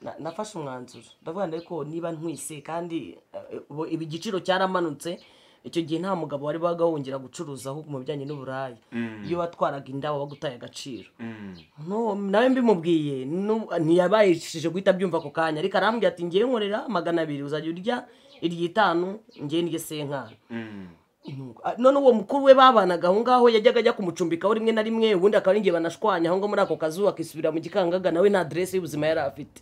na- nafashe umwanzuro. Ndavuga ariko niba ntwise kandi eh, ibi igiciro cyaramanutse icyo gihe nta mugabo wari waga wongera gucuruza ahubwo mu bijyanye n'uburaya
Mm.
iyo watwaraga inda wabaga utaye agaciro no nawe mbimubwiye ntiyabayishije guhita abyumva ako kanya. Ariko arambwira ati ngewe nkorera magana abiri uzajya urya iry'itanu ngewe ndye senkana none uwo mukuru we babanaga aho ngaho yajyaga ajya kumucumbikaho rimwe na rimwe ubundi akaba ari igihe banashwanya. Aho ngaho muri ako kazu akisubira mu gikangaga nawe nta aderese y'ubuzima yari afite.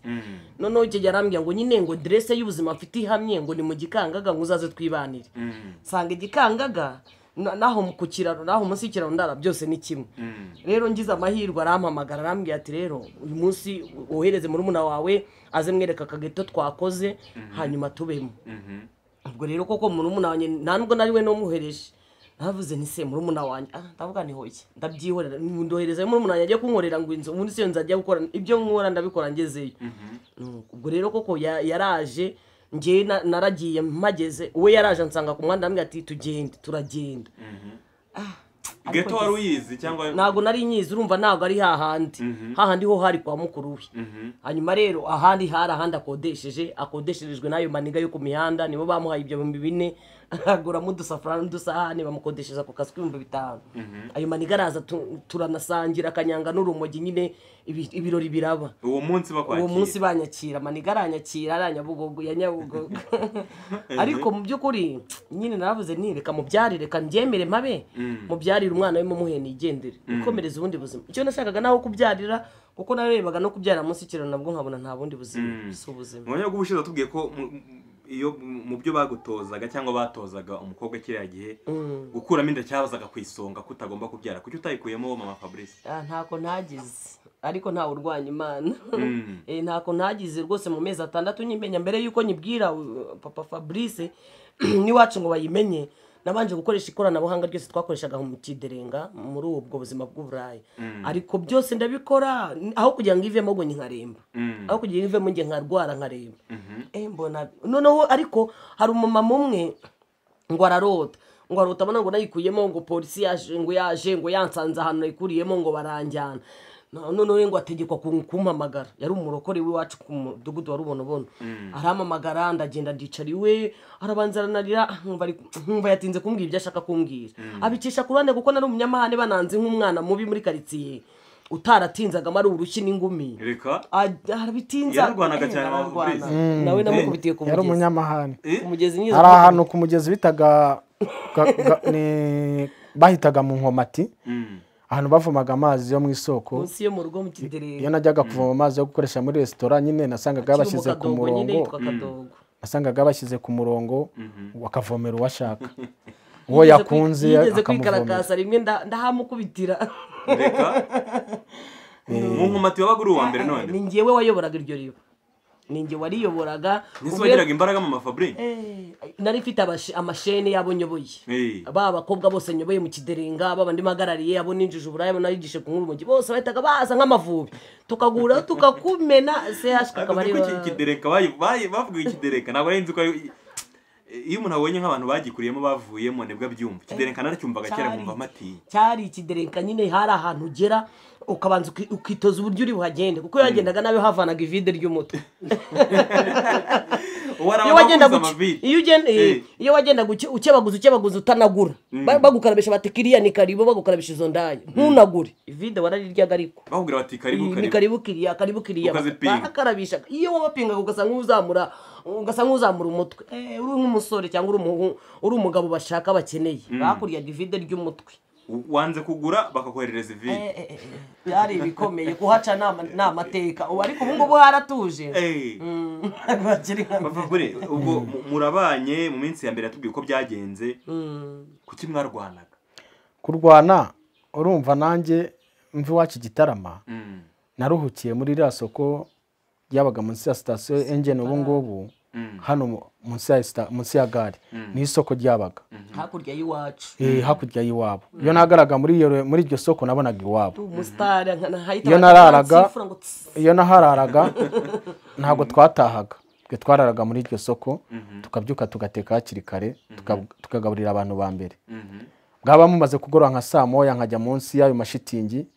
Noneho icyo gihe arambwira ngo nyine ngo aderese y'ubuzima mfite ihamye ngo ni mu gikangaga ngo uzaze twibanire.
Mm.
nsanga igikangaga na- naho ku kiraro naho munsi y'ikiraro ndara byose ni kimwe.
Mm.
rero ngize amahirwe arampamagara arambwira ati rero uyu munsi wohereze murumuna wawe aze mwereka akageto twakoze hanyuma tubemo.
Mhm.
Ubwo rero koko murumuna wanjye nta nubwo nari we n'umuhereje. Navuze nti se murumuna wanjye. Ah ndavuga ni hoye ndabyihorera. Ndohereza murumuna wanjye ajye kunkorera ngo inzu ubundi siyo nzajya gukora ibyo nkora ndabikora ngezeyo. Mm, ubwo rero koko ya- yaraje njye na- naragiye mpageze we yaraje ansanga ku muhanda ati tugende turagenda. Ariko
geto wari uyizi cyangwa
ntabwo nari nyizi urumva ntabwo ari hahandi hahandi ho hari kwa mukuru we
Mhm.
hanyuma rero ahandi hari ahandi akodesheje akodesherejwe n'ayo maniga yo ku mihanda nibo bamuhaye ibyo bihumbi bine. Aguramo udusafuriya n'udusahani bamukodeshereza ku kazi k'ibihumbi bitanu. Ayo maniga araza tu- turanasangira akanyanga n'urumogi nyine ibi- ibirori biraba.
Uwo munsi bakwakira
uwo munsi banyakira maniga aranyakira ari anyabugogo ya nyabugogo. Ariko mu by'ukuri nyine naravuze nti reka mubyarire reka mbyemere mpabe mubyarire umwana we mumuhe nigendere. Ikomereza ubundi buzima. Icyo nashakaga naho kubyarira kuko narebaga no kubyara munsi y'ikiraro nabwo nkabona nta bundi buzima si ubuzima
mu mwanya w'ubushize watubwiye ko iyo mu byo bagutozaga cyangwa batozaga umukobwa kiriya gihe gukuramo inda cyabazaga ku isonga ko utagomba kubyara. Kuki utayikuyemo mama fabrice?
Ah, ntako ntagize ariko ntawe urwanya imana.
Mm.
Eh, ntako ntagize rwose mu mezi atandatu nyimenya mbere y'uko nyibwira uh, papa fabrice n'iwacu ngo bayimenye. Nabanje gukoresha ikoranabuhanga ryose twakoreshaga mu kiderenga muri ubwo buzima bw'uburayi. Ariko byose ndabikora aho kugira ngo ivemo ngo nkaremba.
Mm.
aho kugira ngo ivemo njye nkarwara nkaremba. Eh, mbona noneho ariko hari umumama umwe ngo ararota. Ngo arota abona ngo nayikuyemo ngo polisi yaje ngo yaje ngo yansanze ahantu nayikuriyemo ngo baranjyana. Noneho ngo ategekwa ku- kumpamagara. Yari umurokore w'iwacu ku mudugudu wa rubonobono arampamagara ndagenda ndicara iwe arabanza aranarira nkumva yatinze kumbwira ibyo ashaka kumbwira. Abicisha ku ruhande kuko nari umunyamahane bananze nk'umwana mubi muri karitsiye. Utaratinzagamo ari urushyi n'ingumi.
Reka.
Arabitinza
Yararwanaga
Eh,
cyane
ararwana.
Fabrice.
nawe namukubitiye ku
yari
mugezi.
umunyamahane.
Ku mugezi nigeze
hari
kumukubita.
ahantu ku mugezi bitaga ga- ga- ni- bahitaga mu nkomati
Mm.
Ahantu bavomaga amazi yo mu isoko
munsi yo mu rugo mu kidereva
iyo najyaga kuvoma amazi yo gukoresha muri resitora nyine nasangaga bashyize ku
nyine
murongo. nasangaga bashyize ku murongo bakavomera uwo ashaka. Uwo yakunze akamuvomera.
rimwe nda- ndahamukubitira.
Reka. Mu nkomati wabaga uri uwa mbere none?
Ni njyewe wayoboraga iryo riba. Ni njye wariyoboraga
wagiraga imbaraga mama fabrice
Eh, nari mfite amasheni y'abo nyoboye
Eh.
ba bakobwa bose nyoboye mu kiderenga baba ndi mpagarariye abo ninjije uburaya abo nayigishe ku nkuru bose bahitaga baza nk'amavubi. Tukagura tukakumena sehashika akaba ari
bavuga ikidereka. Ntabwo ari inzu ko iyo umuntu abonye nk'abantu bagikuriyemo bavuyemo ni bwo abyumva. Ikidereka naracyumvaga kera nkumva amatiye
cyari ikiderenka nyine hari ahantu ugera ukabanza uki- ukitoza uburyo uri buhagende kuko iyo wagendaga nawe havanaga ivide ry'umutwe iyo wagenda eh,
Eh.
ukebaguza ukebaguza utanagura. Ba- bagukarabisha bati kiriya ni karibu bagukarabisha izo ndaya ntunagure. Ivide warariryaga ariko.
Bakubwira bati karibu karibu.
kiriya karibu kiriya.
Ukazipinga.
bakarabisha iyo wabapingaga ugasa nk'uzamura ugasa nk'uzamura umutwe. Eh, uri nk'umusore cyangwa uri umugabo bashaka bakeneye. Bakuryaga ivide ry'umutwe.
Wanze kugura bakakoherereza ivide
Eh, eh, eh, byari ibikomeye kuhaca ni ama- ni amateka ubu ariko ubu ngubu haratuje.
Eh.
Mm,
ubwo mu- murabanye mu minsi ya mbere yatubwiye uko byagenze kuki mwarwanaga?
Kurwana urumva nanjye mva iwacu igitarama
Mm,
naruhukiye muri iriya soko ryabaga munsi ya sitasiyo engeni ubu ngubu.
mm,
hano mu- munsi ya sita- munsi ya gare ni isoko ryabaga.
Hakurya y'iwacu.
Eh, hakurya y'iwabo. Iyo nagaraga muri iyo muri iryo soko nabonaga iwabo. Iyo nararaga- iyo nahararaga ntabwo twatahaga. Twe twararaga muri iryo soko tukabyuka tugateka hakiri kare tuka- tukagaburira abantu ba mbere. Bwaba mumaze kugoroba nka saa moya nkajya munsi y'ayo mashitingi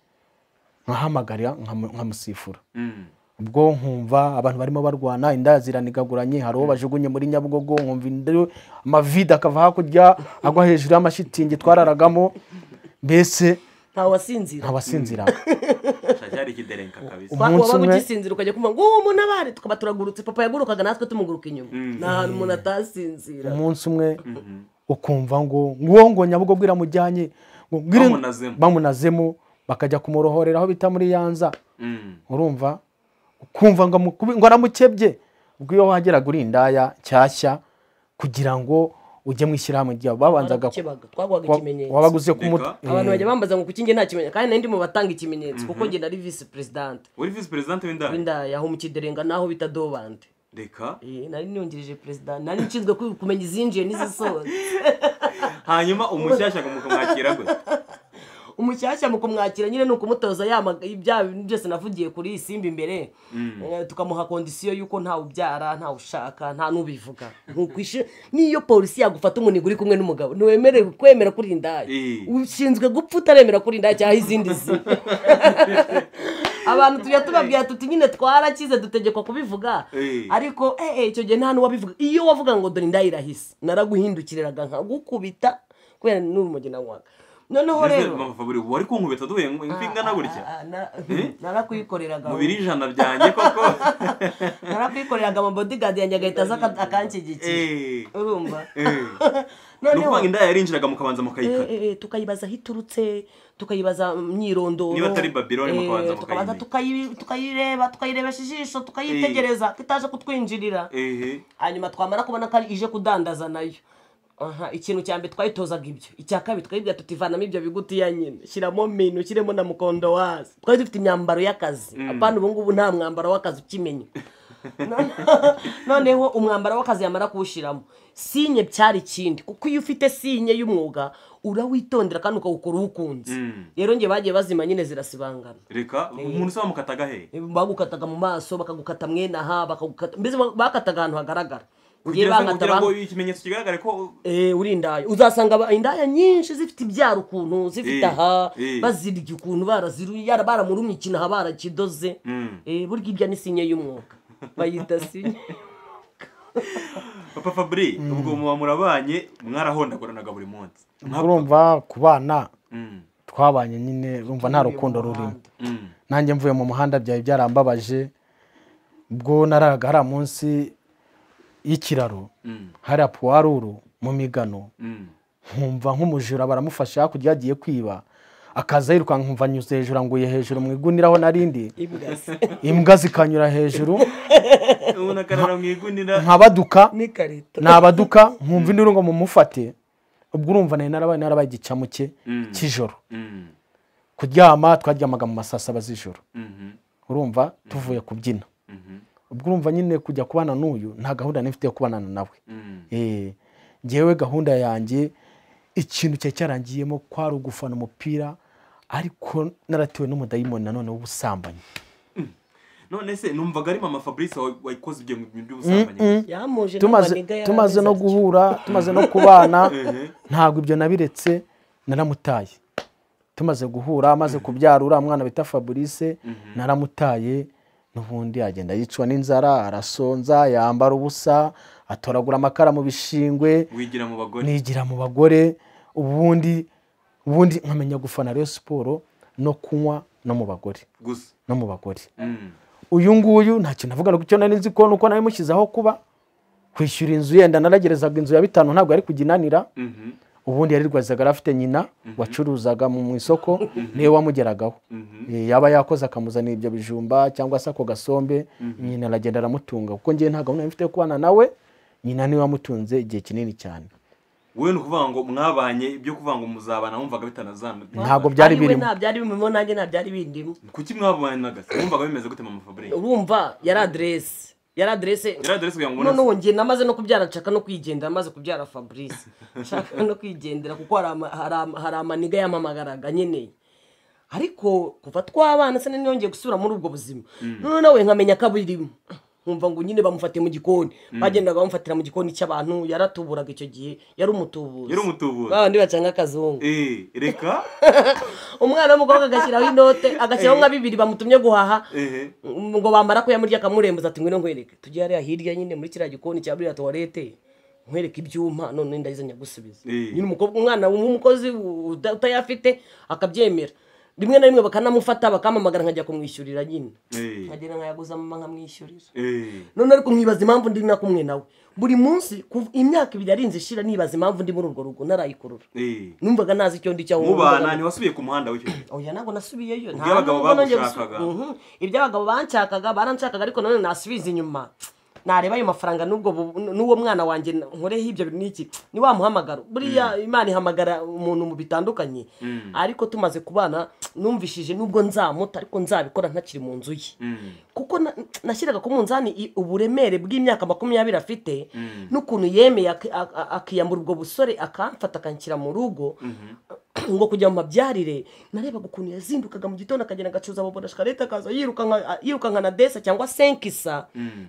nkahamagarira nkamu- nkamusifura.
Mm.
Ubwo nkumva abantu barimo barwana indaya ziranigaguranye hari uwo bajugunye muri nyabugogo nkumva inda- amavide akava hakurya agwa hejuru y'amashitingi twararagamo mbese
ntawe wasinzira.
ntabasinziraga
Sha cyari ikiderenka kabisa.
Wa-
umunsi umwe-
ugisinzira ukajya kumva ngo uwo muntu abari. Tukaba turagurutse papa yagurukaga natwe tumuguruka inyuma. Ni ahantu umuntu atasinzira.
Umunsi umwe ukumva ngo nguwo ngo nyabugogo iramujyanye
Bamunazemo.
bakajya kumurohorera aho bita muri yanza
Mm,
urumva? Ukumva ngo amukubi- ngo aramukebye ubwo iyo wageraga uri indaya nshyashya kugira ngo ujye mu ishyirahamwe ryabo babanzaga wabaga uze ku
Reka.
mutwe
abantu bajya bambaza ngo kuki njye nta kimenyetso? Kandi nari ndi mu batanga ikimenyetso kuko njye nari visi perezidante
uri visi perezidante w'indaya?
W'indaya aho mu kiderenga naho bita dobande
reka
Eh, nari niyongereje perezida nari nshinzwe ku- kumenya izinjiye n'izisohotse
hanyuma umushyashya mukamwakira gute?
umushyashya mu kumwakira nyine ni ukumutoza ibya bintu byose navugiye kuri iyi simba imbere Eh, tukamuha kondisiyo y'uko ntawe ubyara ntawe ushaka nta n'ubivuga. N'iyo polisi yagufata umuniga uri kumwe n'umugabo ntiwemerewe kwemera kuri indaya
Eh.
ushinzwe gupfa utaremera kuri indaya cyangwa izindi zi. Abantu tujya tubabwira tuti nyine twarakize dutegekwa kubivuga.
Eh.
ariko eh, eh, icyo gihe nta n'uwabivuga iyo wavuga ngo dore indaya irahise naraguhindukiriraga nkagukubita. Kubera n'urumogi nanywaga noneho rero.
Fabri, wari kunkubita duhuye imvi ingana gutya
Ah, ah, na-
Eh?
narakwikoreraga
mu biri ijana byanjye koko?
Narakwikoreraga amabodigadi yanjye agahita aza aka- akanshyigikira.
Eh,
urumva?
Eh. ni ukuvuga indaya yarinjiraga mukabanza mukayikata.
Tukayibaza aho iturutse tukayibaza imyirondoro.
Niba atari Babylone,
Eh,
mukabanza
tukayi- tukayireba tukayirebesha ijisho tukayitegereza ko itaje kutwinjirira hanyuma twamara kubona ko ije kudandaza na yo. Ikintu cya mbere twayitozaga ibyo. Icya kabiri twayibwira tutivanamo ibyo bigutiya nyine. Shyiramo minu ushyiremo na mukondo wazi twari dufite imyambaro y'akazi. Apana ubu ngubu nta mwambaro w'akazi ukimenya None- noneho umwambaro w'akazi yamara kuwushyiramo. Sinye byari ikindi. Kuko iyo ufite sinye y'umwuga urawitondera kandi ukawukora uwukunze rero njye bagiye bazima nyine zirasibangana.
Reka umuntu usaba mukataga he?
Bagukataga mu maso bakagukata mwene aha bakagukata mbese bakataga ahantu hagaragara.
Kugira ngo ikimenyetso kigaragare ko
Eh, uri indaya. Uzasanga indaya nyinshi zifite ibyaro ukuntu zifite
Eh,
aha
eh.
bazirya ukuntu baraziruye baramurumye ikintu aha barakidoze.
Mm.
Eh, burya ibyo ni sinye y'umwuga bayita sinye
papa Fabri ubwo muba murabanye mwarahondaguranaga buri munsi.
Urumva ku bana
Mm,
twabanye nyine urumva nta rukundo rurimo. nanjye mvuye mu muhanda byari byarambabaje. Ubwo nararaga hariya munsi y'ikiraro
mm,
hariya puwaruru mu migano.
Mm.
nkumva nk'umujura baramufashe hakurya yagiye kwiba. Akaza yirukanka nkumva anyuze hejuru anguye hejuru mu igunira aho narindi
imbwa
zikanyura hejuru. Nkabaduka nabaduka nkumva induru ngo mumufate. Ubwo urumva nari narabaye narabaye igicamuke
Mm.
cy'ijoro. Kuryama twaryamaga mu masaa saba z'ijoro.
Mhm,
urumva tuvuye kubyina.
Mhm,
ubwo urumva nyine kujya kubana n'uyu nta gahunda nifite yo kubana nawe.
Mm.
Eh, njyewe gahunda yanjye ikintu cyari cyarangiyemo kwari ugufana umupira ariko naratewe n'umudayimoni nanone w'ubusambanyi.
None se numvaga ari mama Fabrice wa- wayikoze ibyo bintu by'ubusambanyi?
yamuje
tumaze no guhura tumaze no kubana. Ntabwo ibyo nabiretse naramutaye. Tumaze guhura amaze kubyara uriya mwana bita fabrice naramutaye. N'ubundi agenda yicwa n'inzara arasonza yambara ubusa atoragura amakara mu bishingwe
wigira mu bagore.
nigira mu bagore ubundi ubundi nkamenya gufana rero siporo no kunywa no mu bagore.
Gusa?
No mu bagore.
Mm.
uyu nguyu nta kintu avuga icyo nari nzi ko nuko nari mushyizeho kuba. Kwishyura inzu yenda naragerezaga inzu ya bitanu ntabwo yari kujya inanira
Mhm.
Ubundi yarirwazaga yari afite nyina wacuruzaga mu isoko ni we wamugeragaho
Mhm.
Eh, yaba yakoze akamuzanira ibyo bijumba cyangwa se ako gasombe nyina aragenda aramutunga. Kuko ngewe nta gahunda mfite yo kubana nawe nyina ni we wamutunze igihe kinini cyane.
Wowe ni ukuvuga ngo mwabanye ibyo kuvuga ngo muzabana wumvaga bitanazana
ntabwo byari birimo.
nta byari bimurimo nanjye nta byari bindimo.
Kuki mwabanaga se wumvaga bimeze gute mama fabrice?
Urumva yari aderese yari aderese
yari aderesi kugira ngo
none
ubone
ubu njye namaze no kubyara nshaka no kwigendera amaze kubyara fabrice. Nshaka no kwigendera kuko hari ama- hari ama- hari amaniga yampamagaraga nyine ariko kuva twabana se nongeye gusubira muri ubwo buzima. None nawe nkamenya ko abirimo nkumva ngo nyine bamufatiye mu gikoni. Bagendaga bamufatira mu gikoni cy'abantu yaratuburaga icyo gihe yari umutubuzi
yari umutubuzi
babandi bacanga akazungu.
Eh reka?
Umwana w'umukobwa agashyiraho inote agashyiraho nka bibiri bamutumye guhaha. Ngo bamara kuyamurya akamurembuza ati ngwino nkwereke. Tujye hariya hirya nyine muri kiriya gikoni cya buriya tuwarete nkwereke ibyuma none ndahize nyagusubiza.
Eh.
nyine umukobwa umwana w'umukozi uta- utayafite akabyemera. Rimwe na rimwe bakanamufata bakamamagara nkajya kumwishyurira nyine.
Eh.
Nkagenda nkayaguza mama nkamwishyurira
eh.
None ariko nkibaza impamvu ndi na kumwe nawe. Buri munsi imyaka ibiri yarinze ishira nibaza impamvu ndi muri urwo rugo narayikurura.
Eh.
Numvaga nazi icyo ndi cyo
mubana ntiwasubiye ku muhanda w'icyo gihe
oya ntabwo nasubiyeyo. Gusu- Mhm. ibyo abagabo banshakaga baranshakaga ariko none nasubiza inyuma. Nareba ayo mafaranga n'ubwo n'uwo mwana wanjye nkoreho ibyo bintu n'iki ni wa muhamagaro. Buriya imana ihamagara umuntu mu bitandukanye. Ariko tumaze kubana numvishije nubwo nzamuta ariko nzabikora ntakiri mu nzu ye.
Mm.
kuko na- nashyiraga ku munzani uburemere bw'imyaka makumyabiri afite n'ukuntu yemeye ak- ak- ak- akiyambura ubwo busore akamfata akanshyira mu rugo. ngo kujya mu mabyarire narebaga ukuntu yazindukaga mu gitondo akagenda agacuruza boboda shikarete akaza yirukanka yirukanka na desa cyangwa senkisa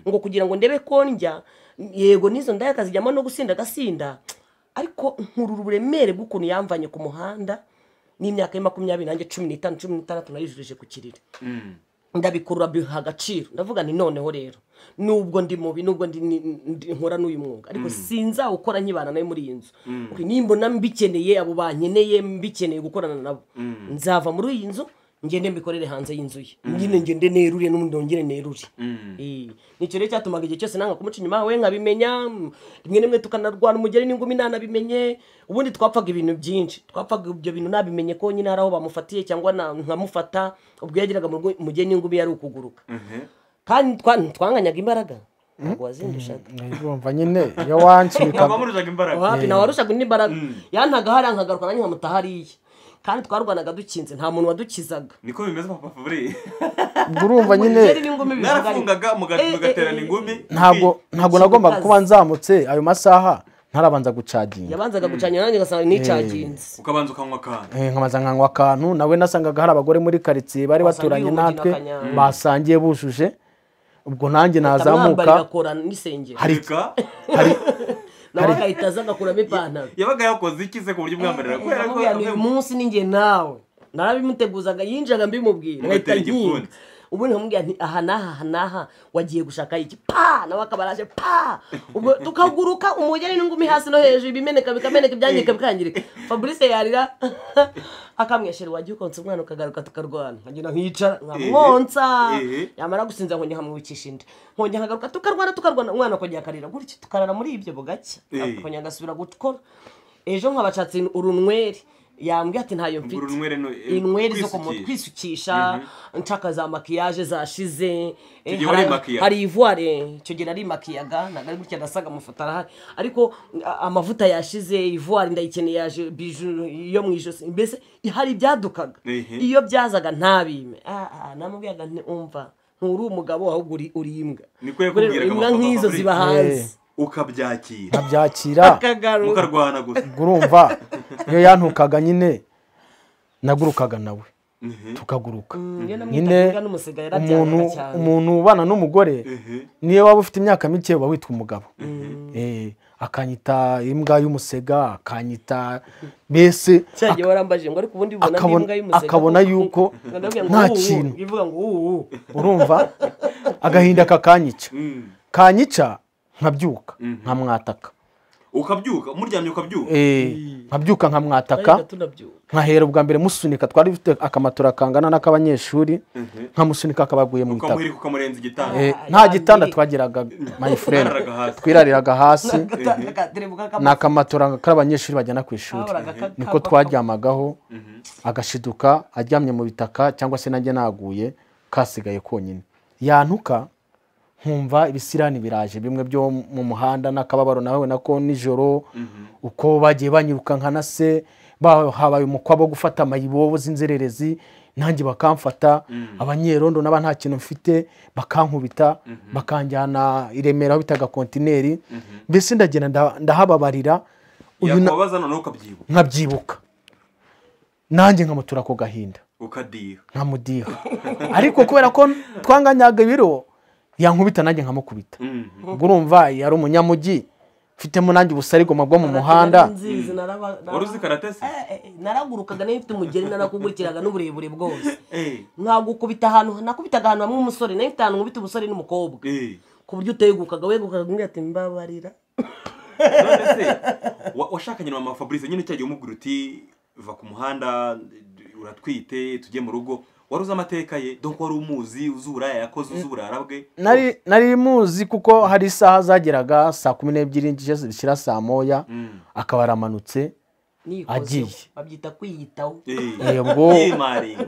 ngo kugira ngo ndebe ko ndya yego n'izo ndaya akazijyamo no gusinda agasinda. Ariko nkurura uburemere bw'ukuntu yamvanye ku muhanda n'imyaka ye makumyabiri nanjye cumi n'itanu cumi n'itandatu nayijurije ku kiriri.
Mm.
Ndabikurura biha agaciro. Ndavuga ni noneho rero. Nubwo ndi mubi nubwo ndi nkora n'uyu mwuga. Ariko sinzawukora nkibana nawe muri iyi nzu. Okay, nimbona mbikeneye abo bankeneye mbikeneye gukorana nabo. Nzava muri iyi nzu ngende mbikorere hanze y'inzu ye. Nyine ngende nerure n'ubundi nongere nerure. Eh, ni cyo rero cyatumaga igihe cyose nanga kumuca inyuma we nkabimenya mm, rimwe rimwe tukanarwana umugeri n'ingumi nanabimenye ubundi twapfaga ibintu byinshi. Twapfaga ibyo bintu nabimenye ko nyine hari aho bamufatiye cyangwa nkamufata ubwo yageraga mu rugo umugeri n'ingumi yari ukuguruka.
Mhm.
kandi twa- twanganyaga imbaraga. Ntabwo wazindushaga
urumva nyine iyo
imbaraga.
Hafi nawe warushaga undi imbaraga. Yantaga hariya nkagaruka nanjye nkamuta hariya. Kandi twarwanaga dukinze nta muntu wadukizaga.
Niko bimeze papa
ubwo urumva nyine
muga-
Eh, eh,
mugaterana
eh,
ingumi.
Ntabwo ntabwo nagombaga kuba nzamutse ayo masaha ntarabanza gucaginga
yabanzaga gucanya nanjye ugasanga nicaginze
ukabanza ukanywa akantu.
Eh, nkamaza nkanywa akantu nawe nasangaga hari abagore muri karitsiye bari baturanye natwe
n'akanyanga.
basangiye bujuje ubwo nanjye nazamuka. hari
nawe agahita agakuramo ipantaro.
yabaga yakoze iki se ku buryo mwambarira kubera ko
uyu munsi ni njye nawe. Narabimuteguzaga yinjaga mbimubwira. Nkinga.
igipfunsi.
Ubundi nkamubwira nti aha n'aha aha n'aha. Wagiye gushaka iki? Pa nawe akaba araje pa ubwo tukaguruka umugeri n'ingumi hasi no hejuru ibimeneka bikameneka ibyangirika bikangirika. Fabrice yarira akamweshera wagiye ukonsa umwana ukagaruka tukarwana. Nkagenda nkicara nkamwonsa. Yamara gusinza nkongera nkamwubikisha inda nkongera nkagaruka tukarwana tukarwana. Umwana akongera akarira. Gutya tukarara muri ibyo bugacya. Akongera agasubira gukora. Ejo nkabashatse urunweri. Yambwiye ati ntayo mfite.
No- eh,
inweri zo ku mutwe
kwisukisha.
kwisukisha nshaka za makiyaje zashize. Eh, hari- ivuware icyo gihe nari makiyaga ntabwo ari gutya nasaga amafoto arahari. Ariko amavuta yashize ivuware ndayikeneye yaje biju yo mu ijosi. Mbese hari ibyadukaga. Iyo byazaga ntabime. Ah, ah, namubwiraga umva nturi umugabo ahubwo uri imbwa. Imbwa nk'izo ziba hanze.
Ukabyakira.
Nkabyakira
mukarwana gusa.
Urumva iyo yantukaga nyine nagurukaga nawe. Tukaguruka.
Iyo namwitaga
nyine umuntu
cyane.
umuntu ubana n'umugore
Ehe.
niyo waba ufite imyaka mike uba witwa umugabo. Eh, akanyita imbwa y'umusega akanyita mbese akabona-
n'imbwa y'umusega.
akabona yuko nta kintu.
ivuga ngo uwu
urumva? Agahinda kakanyica
Mm.
kanyica nkabyuka nkamwataka.
Ukabyuka? Muryamye ukabyuka?
Eh, nkabyuka nkamwataka. Nkahera ubwa mbere musunika twari dufite akamatora kangana n'ak'abanyeshuri nkamusunika akabaguye mu itaka.
Ukamuhirika ukamurenza igitanda.
Eh, nta gitanda twagiraga my friend.
Twararaga hasi.
twirariraga hasi. Ni akamatora. K'abanyeshuri bajyana ku ishuri. Niko twaryamagaho agashiduka aryamye mu bitaka cyangwa se nanjye naguye kasigaye konyine. Yantuka nkumva ibisirani biraje. Bimwe byo mu muhanda n'akababaro nawe nako nijoro. Uko bagiye banyiruka nka na se ba- habaye umukwabo wo gufata amayibobo z'inzererezi nanjye bakamfata. Abanyerondo n'aba nta kintu mfite bakankubita bakanjyana i Remera aho bitaga kontineri mbese ndagenda nda- ndahababarira. Uyu nkabyibuka. Nanjye nkamutura ku gahinda. Nkamudiha ariko kubera ko twanganyaga ibiro yankubita nanjye nkamukubita. Ubwo urumva yari umunyamujyi mfitemo nanjye ubusarigoma bwo mu muhanda.
naraba-
wari uzi karate se?
Eh, eh, naragurukaga nari mfite umugeri narakugurikiraga n'uburebure bwose.
Eh,
nkagukubita ahantu nakubitaga ahantu hamwe umusore nari mfite ahantu nkubita umusore n'umukobwa.
Eh.
ku buryo utegukaga wegukaga umbwira ati mbabarira.
Washakanye na mama fabrice nyine cyagiye umubwira uti va ku muhanda uratwite tujye mu rugo. Wari uzi amateka ye? Donc wari umuzi uzi uburaya yakoze uzi uburara bwe.
Nari nari muzi kuko hari isaha zageraga saa kumi n'ebyiri zishyira saa moya. Akaba aramanutse Agiye.
babyita kwiyitaho.
Eh,
Eh,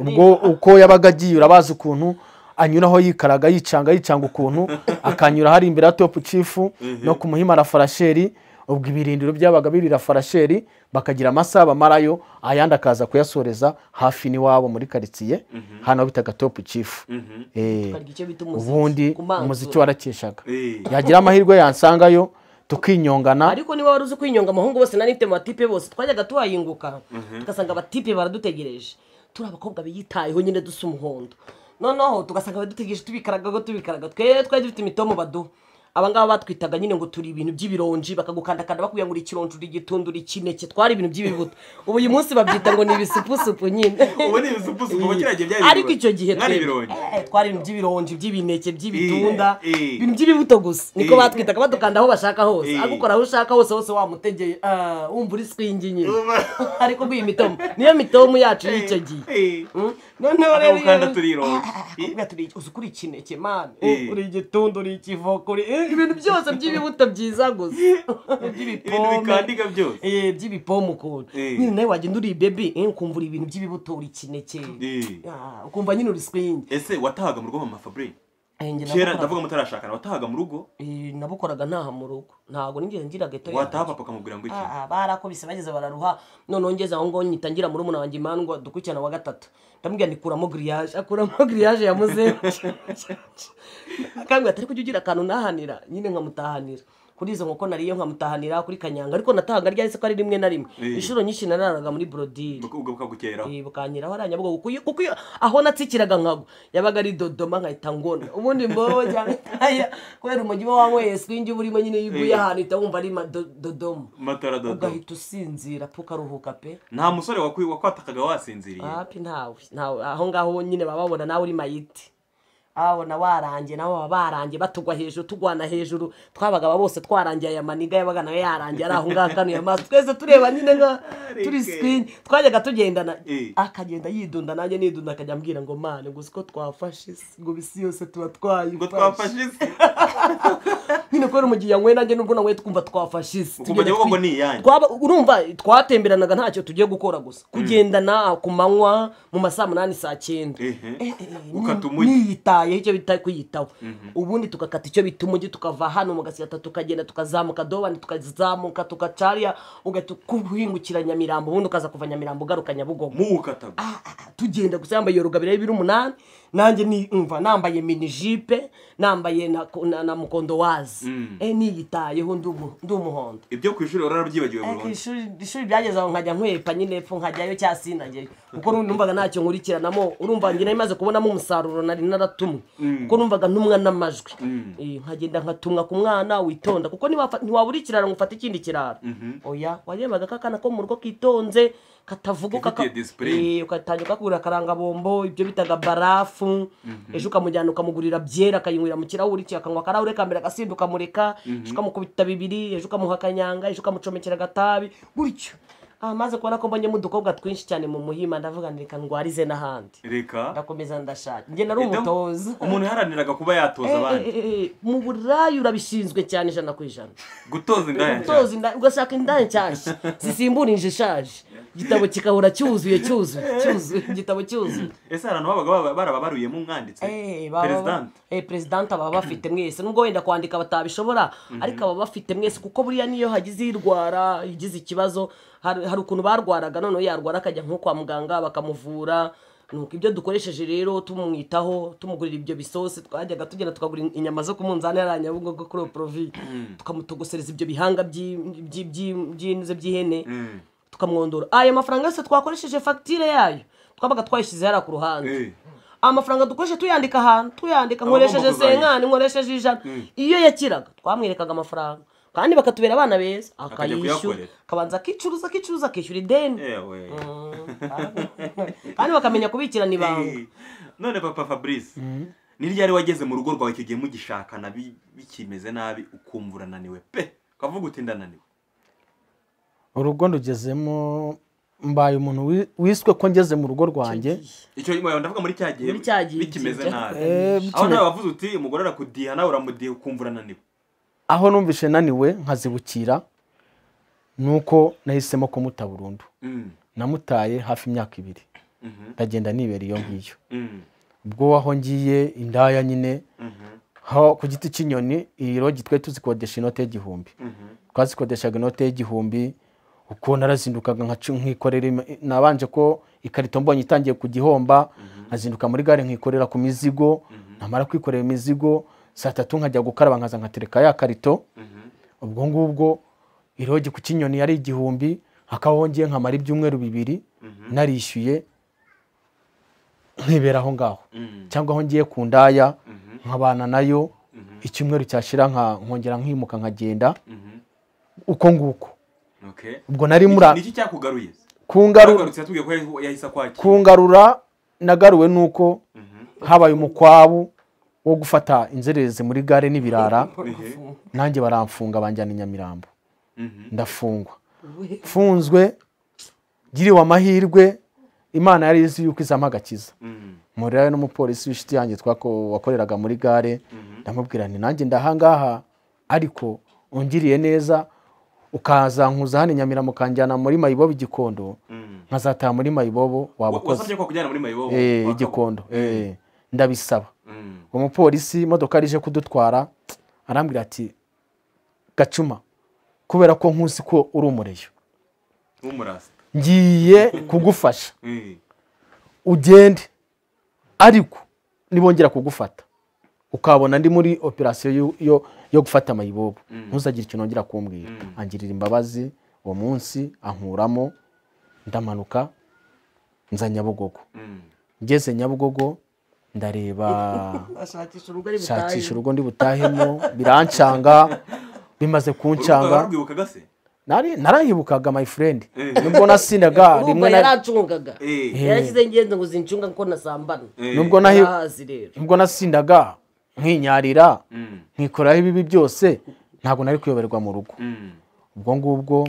ubwo uko yabaga agiye urabazi ukuntu anyuraho yikaraga yicanga yicanga ukuntu. Akanyura hari imbere ya topu cifu no ku muhima rafarasheri ubwo ibirindiro byabaga birira farasheri bakagira amasaha bamarayo ayandi akaza kuyasoreza hafi n'iwabo muri karitsiye hano bitaga topu cifu Eh,
bita umuziki
ubundi umuziki warakeshaga.
Eh.
yagira amahirwe yansangayo tukinyongana.
Ariko niba wari uzi kwinyonga amahungu bose nari mfite mu batipe bose? Twajyaga tuhahinguka tugasanga abatipe baradutegereje. Turi abakobwa biyitayeho nyine dusa umuhondo. Noneho tugasanga badutegereje tubikaragaho tubikaraga. Twe twari dufite imitomo baduha. Abangaba batwitaga nyine ngo turi ibintu by'ibironji bakagukandakanda bakubwira ngo uri ikironji uri igitundu uri ikineke twari ibintu by'ibibuto. Ubu uyu munsi babyita ngo ni ibisupusupu nyine.
Ubu ni ibisupusupu ubu kiriya gihe byari
ariko icyo gihe eh, twari ibintu by'ibironji by'ibineke by'ibitunda
Eh, eh.
ibintu by'ibibuto gusa. Niko batwitaga badukanda aho bashaka hose. Agukora aho ushaka hose hose wamutegeye wumva uri swingi nyine. Ariko nguyu mitomo. Niyo mitomo yacu y'icyo gihe.
Eh.
Mm. noneho rero
turi ironji.
Uzi kuri ikineke mani uri igitundu uri ikivoko uri ibintu byose by'ibibuto byiza gusa
bikandiga byose
by'ibipome ukuntu nyine nawe wagenda uri bebi eh, ukumva uri ibintu by'ibibuto uri kineke ukumva nyine uri swingi
ese watahaga mu rugo mama fabrice kera
nabukoraga-
ndavuga mutarashakana watahaga mu rugo.
Eh, nabukoraga ntaha mu rugo. Ntabwo nigeze ngira geto yanjye.
wataha papa akamubwira ngo iki?
Ah, ah, barakubise bageze bararuha. Noneho ngeze aho ngaho nyita ngira muri wanjye imandwa dukurikirana wa gatatu. Ndamubwira nikuramo giriyaje akuramo giriyaje ya muzehe akambwira ati ariko ujya ugira akantu nahanira. Nyine nkamutahanira. Kuri izo nkoko nariyo nkamutahanira kuri kanyanga ariko natahaga ryari se ko ari rimwe na rimwe?
Eh.
inshuro nyinshi nararaga muri borodire Eh, bukanyiraho ariya nyabugogo kuko aho natsikiraga nkagwa yabaga ari dodoma nkahita ngona. Ubundi mbobo itaya kubera umujyi uba wanyweye swingi uba urimo nyine iyo uguye
Eh.
ahantu uhita wumva ari ma- do- dodoma ugahita usinzira po ukaruhuka pe.
Nta musore wakwatakaga wasinziriye?
Hapi ntawe ntawe. Aho ngaho nyine baba babona nawe uri mayiti babona warangiye nabo baba barangiye batugwa hejuru tugwana hejuru. Twabaga aba bose twarangiye aya maniga yabaga nawe yarangiye ari aho ngaho akanuye amaso twese tureba nyine nka turi sikirini twajyaga tugendana.
Eh.
akagenda yidunda nanjye nidunda akajya ambwira ngo mane ngo siko twafashe isi ngo bisi yose tuba
ngo
twayifashe
twafashe isi
nyine kubera umugihe yanyweye nanjye nubwo nawe twumva twafashe isi urumva twatemberanaga ntacyo tugiye gukora gusa. Kugendana ku manywa mu ma saa munani saa cyenda.
Ehe.
Niyitayeho icyo bita kwiyitaho. Ubundi tugakata icyo bita umujyi tukava hano mu gasigata tukagenda tukazamuka dobani tukazamuka tugacarya ugahita kuhingukira nyamirambo ubundi ukaza kuva nyamirambo ugaruka nyabugogo. Ah, ah, ah, tugenda gusa yambaye iyo rugabire y'ibiri umunani nanjye ni umva nambaye mini jipe nambaye na, mukondowazi eh, niyitayeho ndi umu- ndi umuhondo
ibyo ku ishuri wararabyibagiwe
Eh,
burundu?
ishuri byageze aho nkajya nkwepa nyine epfo nkajyayo cyangwa sinajyayo. Kuko numvaga ntacyo nkurikiranamo urumva njye nari maze kubonamo umusaruro nari naratuma hamwe kuko numvaga ntumwa n'amajwi. Eh, nkagenda nkatumwa ku mwana witonda. Kuko ntiwabura ikiraro ngo ufate ikindi kiraro. Oya warebaga ko akana ko mu rugo kitonze. Katavuga. Eh, ugatangira ukakugurira akarangabombo ibyo bitaga barafu. Ejo ukamujyana ukamugurira byera akayinywera mu kirahuri akanywa akarahure ka mbere agasinda ukamureka ejo ukamukubita bibiri ejo ukamuha akanyanga ejo ukamucomekera agatabi. Gutyo. Maze kubona ko mbonyemo udukobwa twinshi cyane mu muhima ndavuga reka ndwarize n'ahandi.
Reka.
Ndakomeza ndashaka. Njye nari umutoza.
umuntu yaharaniraga kuba yatoza
Eh,
abandi.
eh, eh, eh, mu burayi urabishinzwe cyane ijana ku ijana.
Gutoza indaya nshya.
Gutoza inda ugashaka indaya nshyashya zisimbura inzu ishaje. Igitabo kigahora cyuzuye cyuzuye cyuzuye igitabo cyuzuye.
Ese hari abantu babaga baba- barababaruyemo umwanditsi?
Eh,
perezidante
eh, perezidante baba bafite mwese. Nubwo wenda kwandika batabishobora ariko baba bafite mwese kuko buriya niyo hagize irwara igize ikibazo hari ukuntu barwaraga noneho yarwara akajya nko kwa muganga bakamuvura. Nuko ibyo dukoresheje rero tumwitaho tumugurira ibyo bisosi twajyaga tugenda tukagura inyama zo ku munzani hariya nyabugogo kuri oporovi tukamutogosereza ibyo bihanga by'i- by'i- by'i- by'inze by'ihene.
Mm.
tukamwondora ayo mafaranga yose twakoresheje fagitire yayo. Twabaga twayishyize hariya ku ruhande. Amafaranga dukoreshe tuyandika ahantu tuyandika nkoresheje senkani nkoresheje ijana. Iyo yakiraga twamwerekaga amafaranga. Kandi bakatubera abana beza. Akayishyura akabanza akicuruza akicuruza akishyura ideni.
Ewe.
kandi bakamenya kubikirana ibanga.
None papa fabrice ni ryari wageze mu rugo rwawe icyo gihe mugishakana bi- bikimeze nabi ukumva urananiwe pe? Ukavuga uti ndananiwe.
Urugo ndugezemo mbaye umuntu wi- wiswe ko ngeze mu rugo rwanjye.
Icyo gihe. Ndavuga muri cya gihe bikimeze nabi.
Eh,
aho nawe wavuze uti umugore arakudiha nawe uramudiha ukumva urananiwe
aho numvishe naniwe nkazibukira ni uko nahisemo kumuta burundu
Mm.
namutaye hafi imyaka ibiri
Mhm.
ndagenda nibera iyo ngiyo
Mm.
ubwo aho ngiye indaya nyine
Mhm.
aho ku giti cy'inyoni iyi rogi twari tuzikodesha inote y'igihumbi
Mhm.
twazikodeshaga inote y'igihumbi uko narazindukaga nkikorera nabanje ko ikarito mbonye itangiye kugihomba nkazinduka muri gare nkikorera ku mizigo namara kwikorera imizigo saa tatu nkajya gukaraba nkaza nkatereka ya karito
Mhm.
ubwo ngubwo irogi ku kinyoni yari igihumbi hakabaho ngiye nkamara ibyumweru bibiri narishyuye nkibera aho ngaho
Mm.
cyangwa aho ngiye ku ndaya
Mhm.
nkabana na yo icyumweru cyashira nkongera nkimuka nkagenda
Mhm.
uko nguko ubwo nari muri
Niki cyakugaruye?
kungarura nagaruwe nuko habaye umukwabu wo gufata inzererezi muri gare n'ibirara nanjye baramfunga banjyana i nyamirambo.
Mhm.
ndafungwa. Mfunzwe giriwe amahirwe imana yari izi yuko izampa agakiza
Mhm.
murirayo n'umupolisi w'inshuti yanjye twako wakoreraga muri gare ndamubwira nti nanjye ndahangaha ariko ungiriye neza ukazankuza hano i nyamirambo ukanjyana muri mayibobo igikondo
Mhm.
nkazataha muri mayibobo waba
Wa-
ukoze
Wasabye ko kujyana muri mayibobo. Waka-
igikondo eh, ndabisaba.
Mhm.
umupolisi imodoka rije kudutwara arambwira ati gacuma kubera ko nkusi ko uri umureyo. Ngiye kugufasha.
Eh.
ugende. Ariko nibongera kugufata. Ukabona ndi muri operasiyo yo- gufata amayibobo ntuzagire ikintu wongera kumbwira. Angirira imbabazi uwo munsi ankuramo ndamanuka nza nyabugogo. Ngeze nyabugogo ndareba shakisha urugo ndi butahemo birancanga bimaze kuncanga narahibukaga my friend
Eh.
nubwo nasindaga rimwe na
yaracungaga
Eh.
yarashyize ngende ngo zincunga ko nasambana
Eh.
nubwo nubwo nasindaga nkinyarira
Mhm.
nkikoraho ibibi byose ntabwo nari kuyoberwa mu rugo
Mhm.
ubwo ngubwo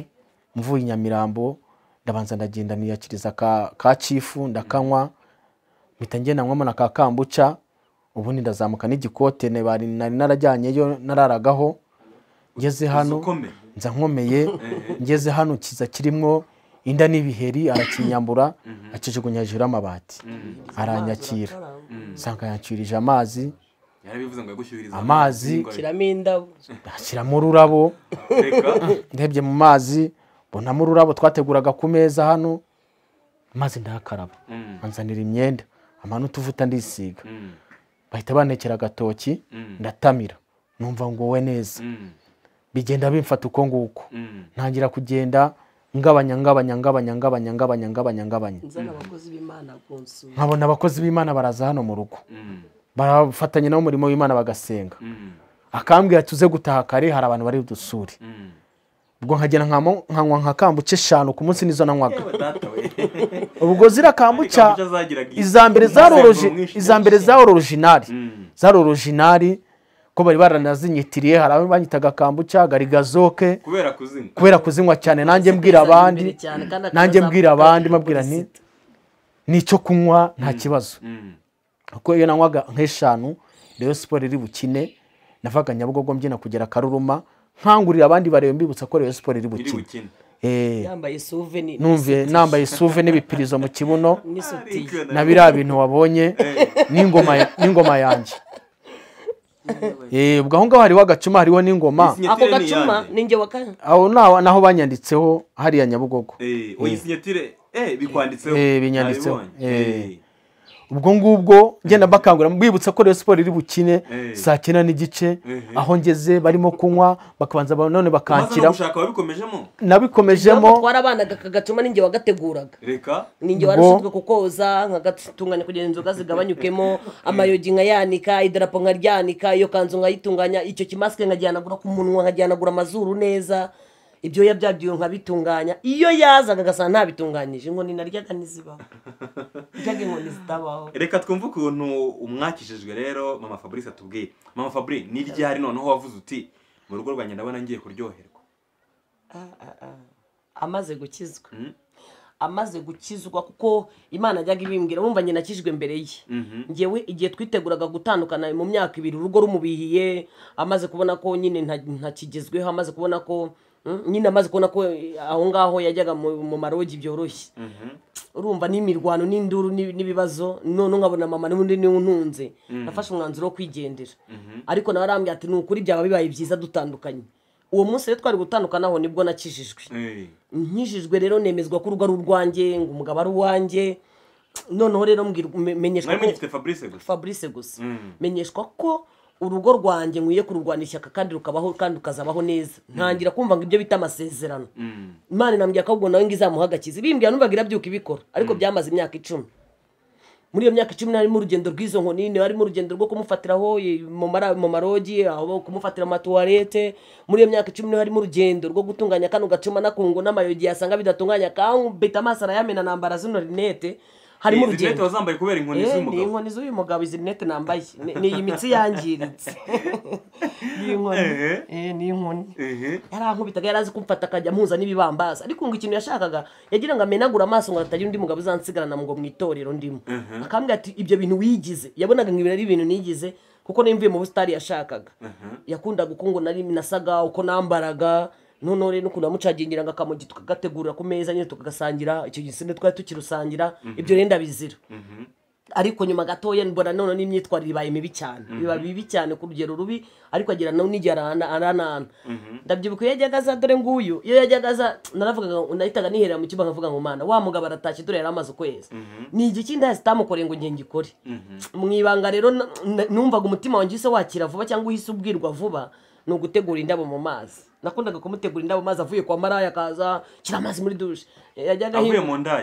mvuye i nyamirambo ndabanza ndagenda niyakiriza ka, cifu ndakanywa mpita ngenda nywamo na ka kambuca ubundi ndazamuka n'igikote nari narajyanyeyo nararagaho. Ngeze hano nza nkomeye. Ngeze hano kiza kirimo inda n'ibiheri arakinyambura akijugunya hejuru y'amabati aranyakira. Nsanga yancurije amazi.
Yarabivuze ngo yagushyuhiriza
Amazi. ashyiramo ururabo. Ndebye mu mazi mbonamo ururabo twateguraga ku meza hano. Maze ndahakaraba
Mhm.
anzanira imyenda. Amano utuvuta ndisiga.
Mhm.
bahita banekera agatoki
Mm.
ndatamira. Numva nguwe neza.
Mhm.
bigenda bimfata uko nguko. Ntangira kugenda ngabanya ngabanya ngabanya ngabanya ngabanya ngabanya ngabanya. Nkabona abakozi b'imana baraza hano mu rugo. Barafatanya nawe umurimo w'imana bagasenga.
Mm.
akambwira tuze gutaha kare hari abantu bari budusure
Mm.
Ubwo nkamo- nkanywa nka kambuca eshanu ku munsi nizo nanywaga ubwo ziriya kambuca iza mbere zari orojinari
Mm.
zari orojinari ko bari baranazinyitiriye hari abo banyitaga kambuca garigazoke
kubera kuzinywa.
kubera kuzinywa cyane. Nanjye mbwira abandi nanjye mbwira abandi mbabwira nti ni cyo kunywa nta kibazo.
Mm.
kuko iyo nanywaga nk'eshanu reyo siporo iri bukine navaga nyabugogo mbyina kugera karuruma nkangurira abandi bareba mbibutsa ko reyo siporo iri bukine. Eh, numve nambaye suve n'ibipirizo mu kibuno. Na biriya bintu wabonye n'ingoma ya- n'ingoma yanjye Eh, ubwo aho ngaho hariho agacuma hariho n'ingoma.
Ako gacuma ni kane.
Aho naho naho banyanditseho hariya nyabugogo.
Eh, oya sinyatire eh bikwanditseho.
Eh, binyanditseho. Eh.
Eh.
ubwo ngubwo ngenda mbakangurira mbibutsa ko reyo siporo iri bukine
Eh.
saa cyenda n'igice
Mhm.
aho ngeze barimo kunywa bakabanza ba- none
wabikomejemo
nabikomejemo
twarabanaga aka gacuma ni njye wagateguraga
reka
ni njye
Ubwo-
warashinzwe kukoza nkagatunganya kugira ngo inzoga zigabanyukemo amayogi nkayanika idarapo nkaryanika iyo kanzu nkayitunganya icyo kimasike nkajyanagura ku munwa nkajyanagura amazuru neza ibyoya byabyo nkabitunganya. Iyo yazaga agasanga ntabitunganyije inkoni naryaga ntizibaho. Ndyaga inkoni zitabaho.
Reka twumve ukuntu umwakishijwe rero mama fabrice atubwiye. Mama fabrice ni ryari noneho wavuze uti mu rugo rwanjye ndabona ngiye kuryoherwa?
Amaze gukizwa.
Mm.
amaze gukizwa kuko imana ajyaga ibimbwira. Wumva njye nakijwe mbere ye.
Mhm.
ngewe igihe twiteguraga gutandukana mu myaka ibiri urugo rumubihiye amaze kubona ko nyine nta- ntakigezweho amaze kubona ko nyine amaze kubona ko aho ngaho yajyaga mu marogi byoroshye.
Mhm.
urumva n'imirwano n'induru n'i- n'ibibazo none nkabona mama n'undi ni we untunze. Nafashe umwanzuro wo kwigendera. Ariko nawe arambwira ati ni ukuri byaba bibaye byiza dutandukanye. Uwo munsi rero twari gutandukanaho ni bwo
nakijijwe.
Nkijijwe rero nemezwa ko urugo ari urwanjye ngo umugabo ari uwanjye. Noneho rero menyeshwa ko
fabrice gusa.
Menyeshwa ko urugo rwanjye nkwiye kururwana ishyaka kandi rukabaho kandi rukazabaho neza. Ntangira kumva ngo ibyo bita amasezerano.
Mm.
imana inambwira ko ahubwo nawe ngo izamuha agakiza ibimbwira numvaga irabyuka ibikora ariko byamaze imyaka icumi. Muri iyo myaka icumi harimo urugendo rw'izo nkoni harimo urugendo rwo kumufatiraho mu marogi aho kumufatira amatuwarete muri iyo myaka icumi harimo urugendo rwo gutunganya kano gacuma n'akungu n'amayogi yasanga bidatunganya. Kambita amaso arayamena nambara zino rinete. Harimo
Izi rinete
urugendo
wazambaye kubera inkoni
Eh, ni
z'umugabo
inkoni z'uyu mugabo izi rinete nambaye. Ni- ni iyi mitsi yangiritse. Iyi nkoni
Ehe.
Eh, ni inkoni.
Ehe.
yarankubitaga yari azi kumfata akajya ampuza n'ibibambasi. Ariko ngo ikintu yashakaga yagira ngo amenagure amaso ngo hatagira undi mugabo uzansigarana ngo mu itorero ndimo. Akambwira ati ibyo bintu wigize. Yabonaga ngo ibi ari ibintu nigize kuko nimvuye mu busitani yashakaga. Yakundaga uko ngo nari nasaga uko nambaraga. Noneho rero n'ukuntu namucagingira ngo akamugi tukagategurira ku meza nyine tukagasangira icyo gisinde twari tukirusangira ibyo rero ndabizira. Ariko nyuma gatoya mbona none n'imyitwarire ibaye mibi cyane. Biba bibi cyane ku rugero rubi ariko agira nawe n'igihe arana aranana. Ndabyibuka iyo yajyaga aza dore nguyu. Iyo yajyaga aza naravugaga nahitaga niherera mu cyumba nkavuga ngo mana wa mugabo aratashye dore yari amaze ukwezi. Ni igiki ndahise itamukoreye ngo ngenge ikore. Mu ibanga rero numvaga umutima wanjye uhise wakira vuba cyangwa uhise ubwirwa vuba ni ugutegura indabo mu mazi. Nakundaga kumutegura indabo mazi avuye kwa maraya akaza shyira amazi muri dushe yajyaga?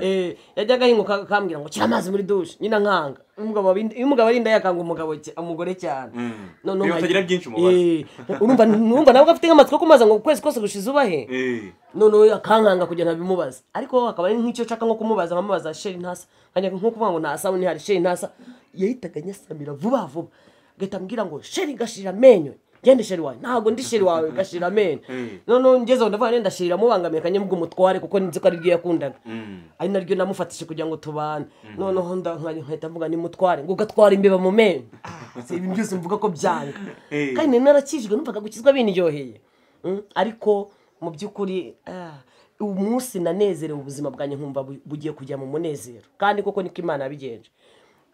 Eh, yajyaga ahinguka akambwira ngo shyira amazi muri dushe nyine nkanga. Iyo umugabo ari indaya akanga umugabo umugore cyane.
Mm.
Noneho
utagira byinshi umubaza.
Eh, numva nawe afite nk'amatsiko yo kumubaza ngo ukwezi kose gushize ubahe?
Eh.
noneho akankanga kugira ngo abimubaze. Ariko akaba ari nk'icyo nshaka nko kumubaza nkamubaza sheri ntasa. Nko kuvuga ngo ntasa undi hari sheri ntasa. Yahitaga anyasamira vuba vuba. Agahita ambwira ngo sheri gashira amenyo. Ngende sheri wawe ntabwo ndi sheri wawe gashira amenyo
Mm.
noneho ngeze aho ndavuga nenda sheri amubangamiye akanyabwa umutware kuko nzi ko ari ryo yakundaga.
Mm.
ari naryo namufatishije kugira ngo tubane. Noneho nda- nka- nkahita mvuga ni mutware. Ngo ugatwara imbeba mu menyo. Ah, si ibintu byose mvuga ko byanga.
Eh.
kandi nari narakijijwe numvaga gukizwa biniryoheye Mm, ariko mu by'ukuri ah, uyu munsi nanezerewe ubuzima bwanjye nkumva bu- bugiye kujya mu munezero. Kandi koko niko imana yabigenje.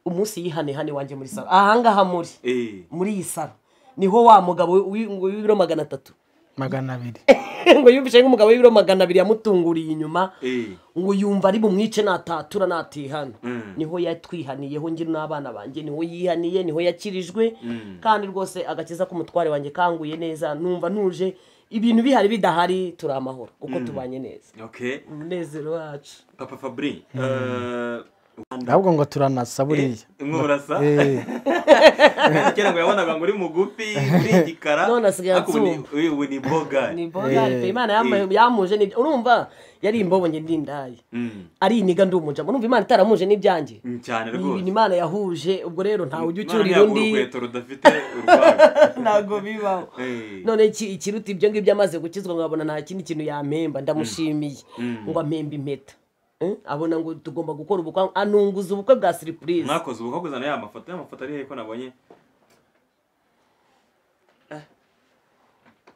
Umunsi yihane hane wanjye muri saro ahangaha muri.
Eh.
muri iyi saro ni ho wa mugabo w'ibiro magana atatu.
Magana abiri.
Ngo yumvishe nk'umugabo w'ibiro magana abiri yamutunguriye inyuma
Eh.
ngo yumva ari bumwice natatura natihana.
Mm.
ni ho yatwihaniyeho njye n'abana banjye ni ho yihaniye ni ho yakirijwe. Kandi rwose agakiza k'umutware wanjye kanguye neza numva ntuje ibintu bihari bidahari turi amahoro kuko tubanye neza.
Okay.
umunezero wacu.
Papa Fabri. eh,
ahubwo ngo turanasa buriya.
Eh, murasa?
Eh,
kera ngo yabonaga ngo uri mugufi uri igikara
None asigaye
ni-
ansumba.
uyu- ubu ni boga
ni boga pe imana yambaye- yamuje urumva yari imbobo njye ndindaye ari iniga ndi umujama urumva imana itaramuje n'ibyanjye
Mm, cyane
ni
rwose.
ibintu imana yahuje. Ubwo rero ntawe ujya ucyurira undi
urukweto rudafite urwaga
ntabwo bibaho.
Eh.
none iki- ikiruta ibyo ngibyo amaze gukizwa nkabona nta kindi kintu yampemba ndamushimiye. Ngo ampembe impeta. Eh, abona ngo tugomba gukora ubukwe anunguza ubukwe bwa siripurize
mwakoze ubukwe kuzana ya mafoto ya mafoto ari hehe ko nabonye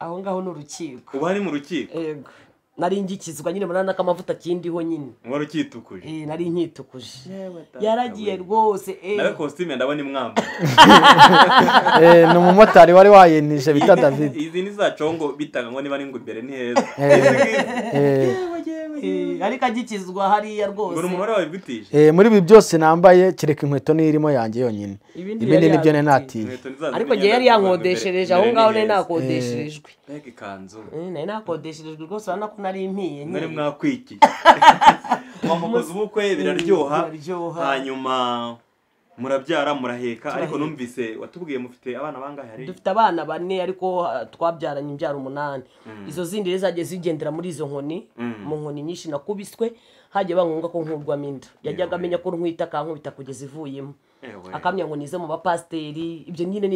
aho ngaho ni urukiko.
Ubu hari mu rukiko?
Yego nari ngikizwa nyine murabona ko amavuta akindiho nyine.
Wari ukitukuje
Eh, nari nkitukuje yaragiye rwose eh.
nawe kositime ndabona imwamba
Eh, ni umumotari wari wayenije bita david.
Izi ni za congo bitaga ngo niba ari ngo imbere ni heza.
Eh,
Eh, ariko agikizwa hariya
ngo ni
rwose
wari wabigutije
eh, muri ibi byose nambaye kereka inkweto niyo irimo yanjye yonyine.
Ibindi ni
byo
yabitiye.
natiye
ni
ariko njye yari yankodeshereje aho ngaho nari
ni
nakodesherejwe.
Mbega ikanzu.
Nari nakodesherejwe rwose urabona ko nari mpiye
mwari mwakwikiye. Mwamukoze ubukwe biraryoha.
Biraryoha.
hanyuma murabyara muraheka. Ariko numvise watubwiye mufite abana bangahe hari?
Dufite abana bane ariko twabyaranye imbyaro umunani. Izo zindi rero zagiye zigendera muri izo nkoni mu nkoni nyinshi nakubiswe hagiye bangombwa ko nkurwamo inda yajyaga amenya ko ntwita akankubita kugeza ivuyemo.
Ewe.
akamenya ngo nize mu bapasiteri. Ibyo nyine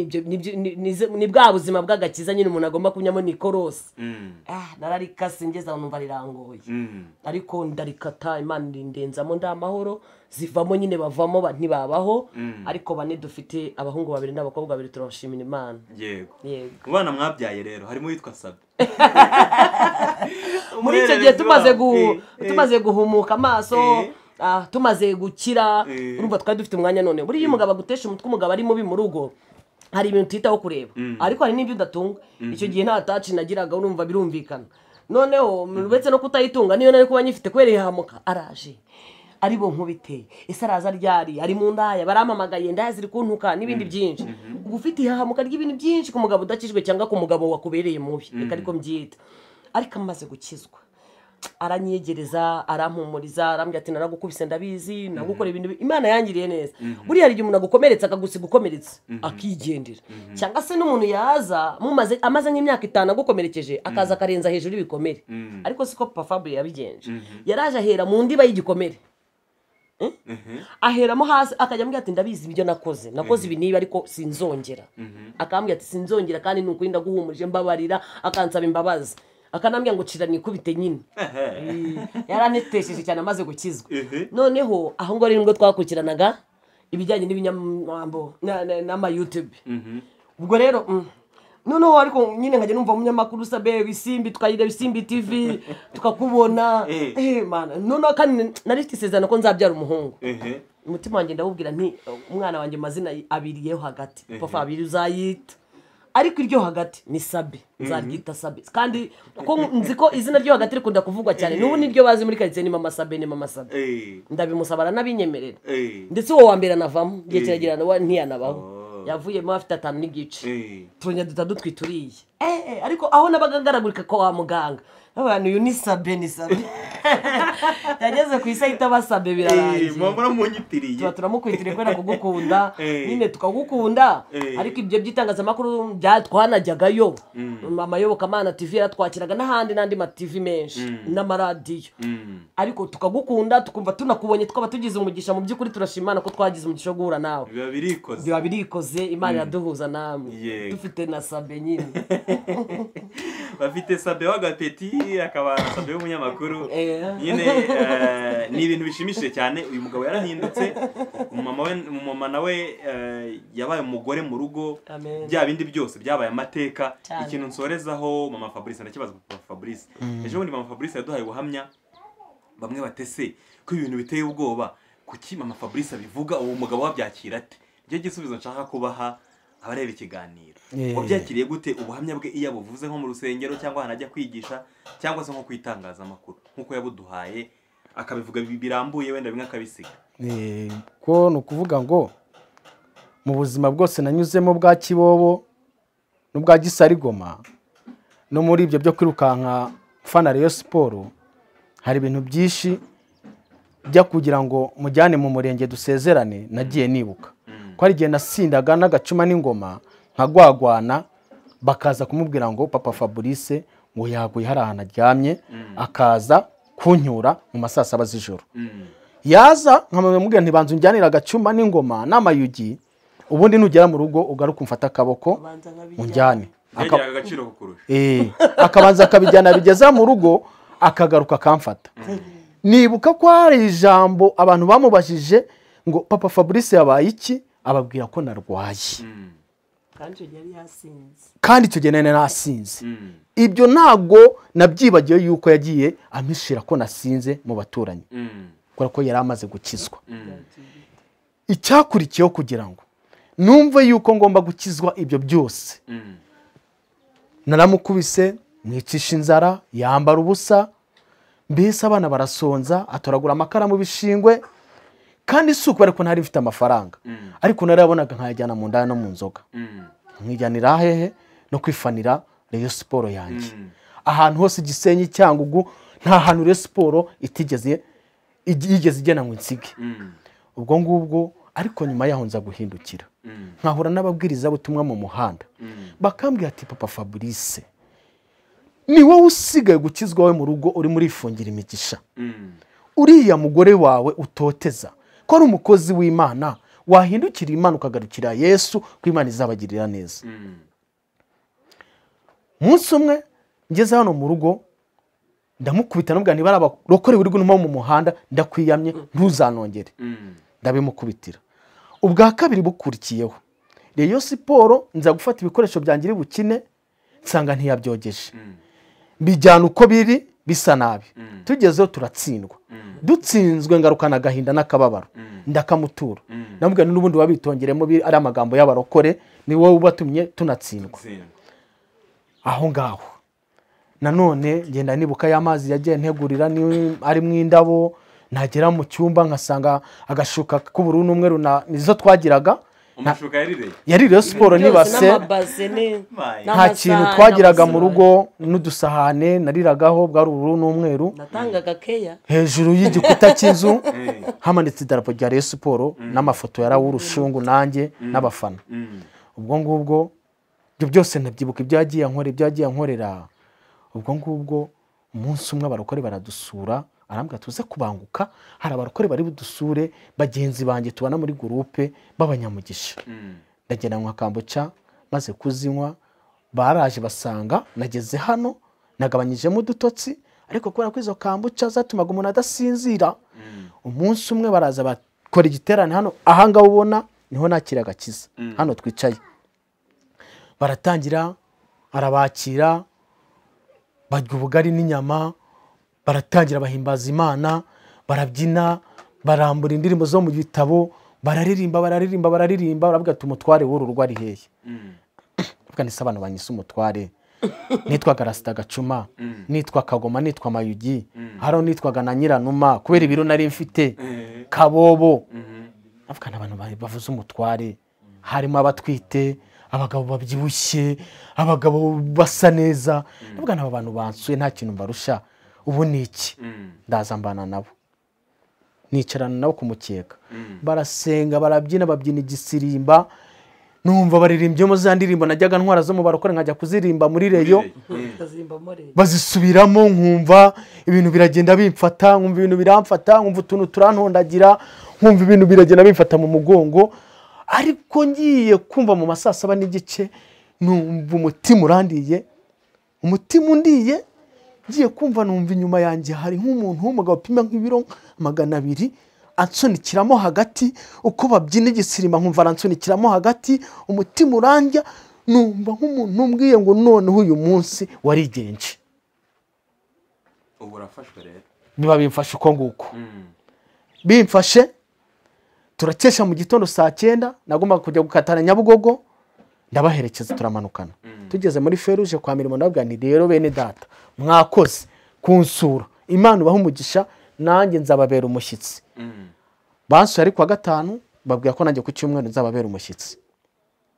ni bwa buzima bw'agakiza nyine umuntu agomba kunyamo ni ikorosi
Mm,
ah nararikase ngeze aho numva rirangoye.
Mm.
ariko ndarikata imana irindenzamo ndi amahoro. Zivamo nyine bavamo ba- ntibabaho. Ariko bane dufite abahungu babiri n'abakobwa babiri turabashimira imana.
Yego.
Yego.
Mu bana mwabyaye rero harimo uwitwa sabe
muri icyo gihe tumaze
Eh, eh.
guhumuka amaso.
Eh.
Tumaze gukira
Eh.
urumva twari dufite umwanya none. Buriya iyo umugabo agutesha umutwe umugabo ari mubi mu rugo hari ibintu utitaho kureba. Ariko hari n'ibyo udatunga. Icyo gihe nta taci nagiraga urumva birumvikana. Noneho uretse no kutayitunga niyo nari kuba nyifite kubera ihamuka araje. Ari bo nkubite. Ese araza ryari? Ari mu ndaya. Barampamagaye ndaya ziri kuntuka n'ibindi byinshi. Uba ufite ihahamuka ry'ibintu byinshi ku mugabo udakijwe cyangwa ku mugabo wakubereye mubi. Reka ariko mbyita ariko amaze gukizwa. Aranyegereza arampumuriza arambwira ati naragukubise ndabizi nagukora ibintu bi- imana yangiriye neza. Buriya hari igihe umuntu agukomeretsa akagusiga ukomeretse akigendera. Cyangwa se n'umuntu yaza mumaze amaze nk'imyaka itanu agukomerekeje akaza akarenza hejuru y'ibikomere. Ariko siko papa Fabio yabigenje. Yaraje ahera mu ndiba y'igikomere. Aheramo hasi akajya ambwira ati ndabizi ibyo nakoze. Nakoze ibi niba ariko sinzongera. Akambwira ati sinzongera kandi ni ukuri ndaguhumurije mbabarira akansaba imbabazi. Akanambwira ngo cira nikubite nyine. Eh, yaranetesheje cyane amaze gukizwa. Noneho aho ngaho rero ni bwo twakurikiranaga ibijyanye n'ibinyamwambo na- na- n'amayutube ubwo rero mm, noneho ariko nyine nkajya numva umunyamakuru usabe bisimbi tukayireba isimbi tv tukakubona.
Eh.
eh noneho kandi nari mfite isezerano ko nzabyara umuhungu. Umutima wanjye ndawubwira nti umwana wanjye amazina abiriyeho hagati. Papa abiri uzayita ariko iryo hagati ni sabe nzaryita sabe kandi nzi ko izina ryo hagati rikunda kuvugwa cyane n'ubu niryo bazi muri karitsiye ni mama sabe ni mama sabe
Eh,
ndabimusaba aranabinyemerera
eh,
ndetse uwo wa mbere anavamo igihe
Eh.
kiragera nawe ntiyanabaho.
Oh.
yavuyemo afite atanu n'igice.
Eh.
turongera duta dutwituriye eh, eh, ariko aho nabaga ngaragurika ko wa muganga. Abantu uyu ni sabe ni sabe. Yageze ku isi ahita basabe
Eh,
birarangiye
muramunyitiriye
tuba turamukwitiriye kubera kugukunda.
Eh.
nyine tukagukunda.
Eh.
ariko ibyo by'itangazamakuru twanajyagayo. Amayobokamana tv yaratwakiraga n'ahandi n'andi mativi menshi n'amaradiyo.
Mm.
ariko tukagukunda tukumva tunakubonye twaba tugize umugisha. Mu by'ukuri turashima Imana ko twagize umugisha wo guhura nawe.
Biba birikoze.
Biba birikoze. Imana iraduhuza namwe. Dufite na sabe nyine.
Bafite sabe w'agapeti. Akaba na sabe w'umunyamakuru.
Eh.
nyine eh, ni ibintu bishimishije cyane. Uyu mugabo yarahindutse. Umumama we umumama nawe eh, yabaye umugore mu rugo. Bya bindi byose byabaye amateka. Ikintu nsorezaho mama fabrice ndakibaza papa fabrice. Ejo bundi mama fabrice yaduhaye ubuhamya bamwe batese ko ibintu biteye ubwoba? Kuki mama fabrice abivuga? Uwo mugabo wabyakira ate ni cyo gisubizo nshaka kubaha abareba ikiganiro. Wabyakiriye gute ubuhamya bwe iyo abuvuze nko mu rusengero cyangwa ahantu ajya kwigisha cyangwa se nko ku itangazamakuru? Nk'uko yabuduhaye akabivuga bi- birambuye wenda bimwe akabisiga.
Ko ni ukuvuga ngo mu buzima bwose nanyuzemo bwa kibobo n'ubwa gisarigoma no muri ibyo byo kwirukanka fana Rayon siporo hari ibintu byinshi bijya kugira ngo mujyane mu murenge dusezerane nagiye nibuka. Ko hari igihe nasindaga n'agacuma n'ingoma nkagwagwana bakaza kumubwira ngo papa fabrice ngo yaguye hari ahantu aryamye akaza kunyura mu ma saa saba z'ijoro. Yaza nkamubwira ntibanza unjyanire agacuma n'ingoma n'amayugi ubundi nugera mu rugo ugaruka umfate akaboko unjyane. Eh, akabanza akabijyana bigeza mu rugo akagaruka akamfata. Nibuka ko hari ijambo abantu bamubajije ngo papa fabrice yabaye iki? Ababwira ko narwaye.
Mm,
kandi icyo gihe
nari nasinze.
Mm,
ibyo ntabwo nabyibagiwe yuko yagiye amishira ko nasinze mu baturanyi.
Mm,
kubera ko yari amaze gukizwa. Icyakurikiyeho kugira ngo numve yuko ngomba gukizwa ibyo byose. Naramukubise mwicisha inzara yambara ubusa mbese abana barasonza atoragura amakara mu bishingwe kandi si uko ariko ntari mfite amafaranga.
Mm.
ariko narayabonaga nkayajyana mu ndaya no mu nzoga.
Mm,
nkijyanira hehe no kwifanira reyo siporo yanjye.
Mm.
ahantu hose igisenyi cyangugu nta hantu reyo siporo itigeze yigeze igena ngo insige. Ubwo ngubwo ariko nyuma yaho nza guhindukira. Nkahura n'ababwirizabutumwa mu muhanda. Bakambwira ati papa fabrice ni wowe usigaye gukizwa we mu rugo urimo urifungira imigisha.
Mm,
uriya mugore wawe utoteza ko ari umukozi w'imana wahindukira imana ukagarukira yesu ko imana izabagirira neza.
Mm,
umunsi umwe ngeze hano mu rugo ndamukubita n'ubwa niba ari abarokore buri guno mu muhanda ndakwiyamye ntuzanongere.
Mm,
ndabimukubitira. Ubwa kabiri bukurikiyeho. Reyo siporo nza gufata ibikoresho byanjye iri bukine nsanga ntiyabyogeje.
Mm,
bijyana uko biri bisa nabi.
Mm.
tugezeho turatsindwa.
Mm.
dutsinzwe ngarukana agahinda n'akababaro.
Mm.
ndakamutura. Ndamubwira n'ubundi wabitongeremo bi- ari amagambo y'abarokore ni wowe ubatumye tunatsindwa. Aho ngaho. Nanone ngenda nibuka y'amazi yagiye ntegurira ni- arimo indabo nagera mu cyumba nkasanga agashuka k'ubururu n'umweru nizo twagiraga.
Umushuka yarireye
yari rero siporo nibase nta kintu twagiraga mu rugo n'udusahane nariragaho bwari ubururu n'umweru.
Natangaga keya.
Hejuru y'igikuta cy'inzu hamanitse idarapo rya Rayon siporo n'amafoto ya Raoul Rushungu nanjye n'abafana.
Mm,
ubwo ngubwo ibyo byose ndabyibuka ibyo yagiye ankora ibyo yagiye ankorera. Ubwo ngubwo umunsi umwe abarokore baradusura arambwira tuze kubanguka. Hari abarokore bari budusure bagenzi banjye tubana muri gurupe b'abanyamugisha.
Mm,
ndagenda nywa kambuca maze kuzinywa baraje basanga nageze hano nagabanyijemo udutotsi ariko kubera ko izo kambuca zatumaga umuntu adasinzira
mm,
umunsi umwe baraza bakora igiterane hano ahangaha ubona ni ho nakira agakiza. Hano twicaye. Baratangira arabakira barya ubugari n'inyama baratangira bahimbaza imana barabyina barambura indirimbo zo mu bitabo bararirimba bararirimba bararirimba baravuga ati umutware w'uru rugo ari hehe?
Mm,
se abantu banyise umutware. Nitwaga rasita gacuma nitwa kagoma nitwa mayugi hariho nitwaga na nyiranuma kubera ibiro nari mfite.
Eh,
kabobo.
Mhm,
ndavuga ni abantu bavuze umutware. Harimo abatwite abagabo babyibushye abagabo basa neza. Ndavuga ni aba bantu bansuye nta kintu mbarusha. Ubu ni iki?
Mm,
ndaza mbana nabo. Nicarana nabo ku mukeka.
Mm.
barasenga barabyina babyina igisirimba. Numva baririmbyemo za ndirimbo najyaga ntwara zo mu barokore nkajya kuzirimba muri reyo.
mm,
kazimbamo rero
bazisubiramo nkumva ibintu biragenda bimfata nkumva ibintu biramfata nkumva utuntu turantondagira nkumva ibintu biragenda bimfata mu mugongo. Ariko ngiye kumva mu ma saa saba n'igice numva umutima urandiye. Umutima undiye ngiye kumva numva inyuma yanjye hari nk'umuntu w'umugabo upima nk'ibiro magana abiri ansunikiramo hagati uko babyina igisirimba nkumva aransunikiramo hagati umutima urandya numva nk'umuntu umbwiye ngo noneho uyu munsi warigenje
ubu urafashwe rero.
Biba bimfashe uko nguko.
Mm,
bimfashe turakesha mu gitondo saa cyenda nagombaga kujya gukatana nyabugogo ndabaherekeza turamanukana. Tugeze muri feruje kwa mirimo ndababwira nti rero bene data. Mwakoze. Kunsura. Imana ubaha umugisha nanjye nzababera umushyitsi.
Mm.
bansuye ari kuwa gatanu babwira ko nanjye ku cyumweru nzababera umushyitsi.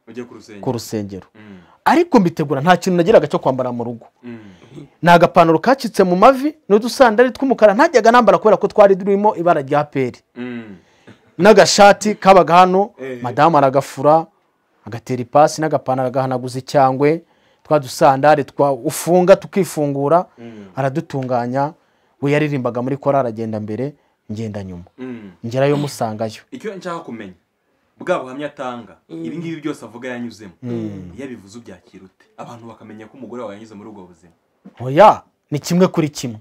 Ujye ku rusengero.
Ku rusengero.
Mm,
ariko mbitegura nta kintu nagiraga cyo kwambara mu rugo.
Mm,
ni agapantaro kacitse mu mavi n'udusandari tw'umukara ntajyaga nambara kubera ko twari turimo ibara rya peri.
Mm,
n'agashati kabaga hano
Eh.
madamu aragafura agatera ipasi n'agapantaro agahanaguza icyangwe. Twa dusandare twa ufunga tukifungura aradutunganya we yaririmbaga muri korari agenda mbere ngenda nyuma.
Mm.
ngerayo musangayo.
Icyo nshaka kumenya bwa buhamya atanga ibi ngibi byose avuga yanyuzemo. Iyo abivuze ubyakira ute abantu bakamenya ko umugore wawe yanyuze muri ubwo buzima.
Oya ni kimwe kuri kimwe.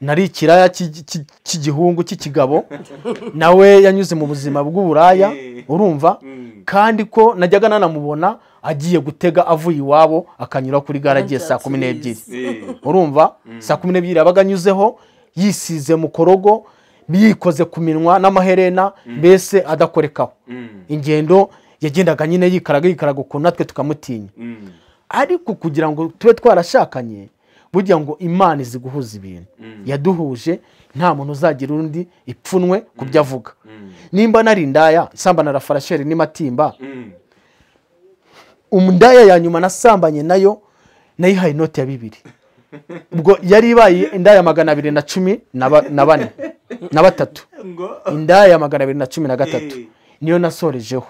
Nari ikiraya cy'igi- cy'i- cy'igihungu cy'ikigabo nawe yanyuze mu buzima bw'uburaya urumva?
Mm.
kandi ko najyaga nanamubona agiye gutega avuye iwabo akanyura kuri gare agiye saa kumi n'ebyiri. urumva? Saa kumi n'ebyiri yabaga anyuzeho yisize mu korogo yikoze ku minwa n'amaherena mbese adakorekaho.
Mm,
ingendo yagendaga nyine yikaraga yikaraga ukuntu natwe tukamutinya.
Mm,
ariko kugira ngo tube twarashakanye burya ngo imana izi guhuza ibintu.
Mm.
yaduhuje nta muntu uzagira undi ipfunwe ku byo avuga.
Mm,
nimba nari indaya nsambana na farasheri n'imatimba umundaya ya nyuma nasambanye na yo nayihaye inoti ya bibiri. Ubwo yari ibaye indaya magana abiri na cumi na ba- na bane na batatu.
Ngo?
Indaya magana abiri na cumi na gatatu.
Eh.
niyo nasorejeho.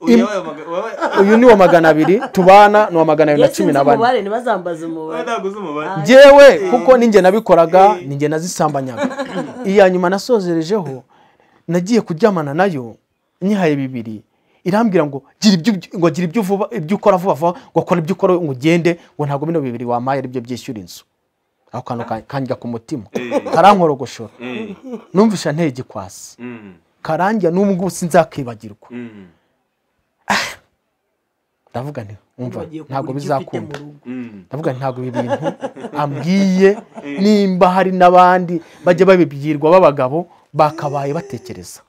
Wa
uyu
ni uwa magana abiri tubana ni uwa magana abiri na cumi na bane.
umubare
njyewe kuko ninjye nabikoraga ninjye nazisambanyaga. Iya nyuma nasozerejeho nagiye kuryamana na yo nyihaye bibiri. Irambwira ngo gira ibyo ngo gira ibyo vuba ibyo ukora vuba vuba ngo kora ibyo ukora ngo ugende ngo ntabwo bino bibiri wampaye ari byo byishyura inzu. Ako kantu ka- kanjya ku mutima. Karankorogoshora
Eh,
numvisha nteye igikwasi
mm,
karangira n'ubu ngubu sinzakibagirwa.
Mm,
ndavuga nti umva ntabwo bizakunda.
mm.
ndavuga ntabwo ibi bintu ambwiye nimba hari n'abandi bajya babibwirwa b'abagabo bakabaye batekereza.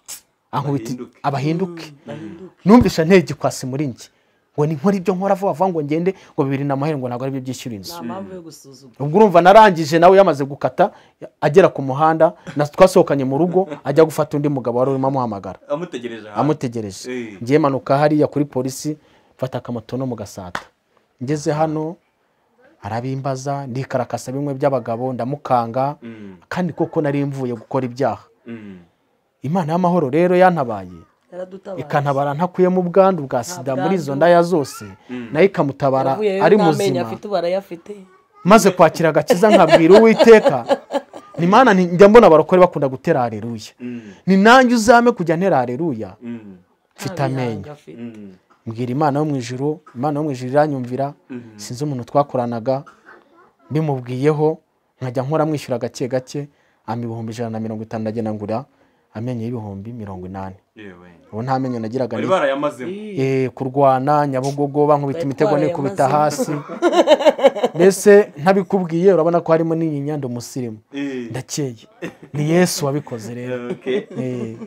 Ankubita
Bahinduke.
abahinduke. Numvisha nteye igikwasi muri njye ngo ni nkora ibyo nkora vuba vuba ngo ngende ngo bibiri na mahere ngo ntabwo ari byo byishyura inzu ubwo urumva narangije nawe yamaze gukata agera ku muhanda na twasohokanye mu rugo ajya gufata undi mugabo wari urimo amuhamagara.
Amutegereje
ngiye manuka hariya kuri polisi mfata akamoto no mu gasata. Ngeze hano arabimbaza ndikarakasa bimwe by'abagabo ndamukanga.
Mm,
kandi koko nari mvuye gukora ibyaha.
Mm,
imana y'amahoro rero yantabaye. Ikantabara ntakuyemo ubwandu bwa sida muri izo ndaya zose. Nayo ikamutabara ari muzima. maze kwakira agakiza nkabwira uwiteka. Ni mana njya mbona abarokore bakunda gutera hareruya
mm,
ni nanjye uzame kujya ntera hareruya
mm,
mfite amenyo.
mm.
mbwira imana yo mu ijuru imana yo mu ijuru iranyumvira. Sinzi umuntu twakoranaga. Mbimubwiyeho nkajya nkora mwishyura gake gake. Ama ibihumbi ijana na mirongo itanu ndagenda ngura. Amenyo y'ibihumbi mirongo inani.
Yewe.
Ubu nta menyo nagiraga Eh, kurwana nyabugogo bankubita imitego nikubita hasi. Mbese ntabikubwiye urabona ko harimo n'inyinya umusirimu
Eh,
ndakeye. Ni yesu wabikoze rero.
Okay.
Eh,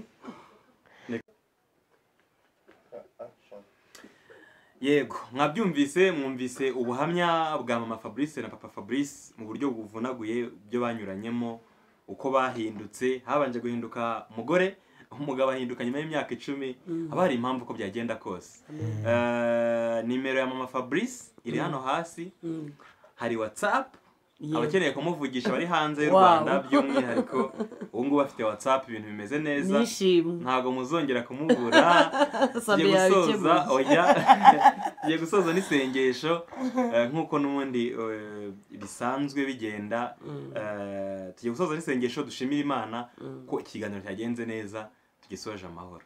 yego mwabyumvise mwumvise ubuhamya bwa mama fabrice na papa fabrice mu buryo buvunaguye byo banyuranyemo. Uko bahindutse habanje guhinduka umugore umugabo ahinduka nyuma y'imyaka icumi haba hari impamvu uko byagenda kose. Eh, nimero ya mama fabrice iri hano hasi.
Mm.
hari whatsapp.
Yego.
Abakeneye kumuvugisha bari hanze y'u rwanda by'umwihariko ubu ngubu afite whatsapp ibintu bimeze neza. Ntabwo muzongera kumubura. Tugiye gusoza oya. Tugiye gusoza n'isengesho eh, nk'uko n'ubundi eh, bisanzwe bigenda eh, tugiye gusoza n'isengesho dushimira imana ko ikiganiro cyagenze neza tugisoje amahoro.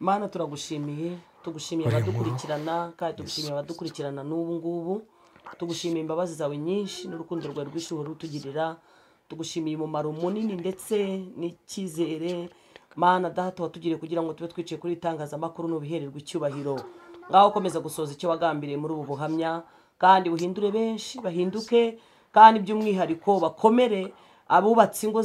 Mana turagushimiye. Tugushimiye abadukurikirana kandi tugushimiye abadukurikirana n'ubu ngubu. Tugushimiye imbabazi zawe nyinshi n'urukundo rwawe rwinshi uhora utugirira tugushimiye umumaro munini ndetse n'icyizere mana data watugiriye kugira ngo tube twicaye kuri itangazamakuru n'ubihererwa icyubahiro. Ngaho ukomeza gusoza icyo wagambiriye muri ubu buhamya. Kandi buhindure benshi bahinduke. Kandi by'umwihariko bakomere abubatse ingo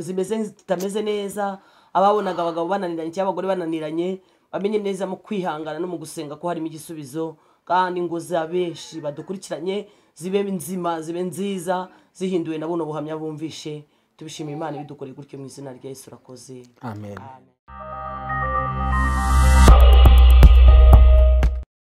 zimeze zitameze neza. Ababonaga abagabo bananiranye cyangwa abagore bananiranye bamenye neza mu kwihangana no mu gusenga ko harimo igisubizo. Kandi ingo za benshi badukurikiranye zibe nzima zibe nziza zihinduwe na buno buhamya bumvishe. Tubishimiye imana ibidukoreye gutyo mu izina rya yesu urakoze
amen.
Amen.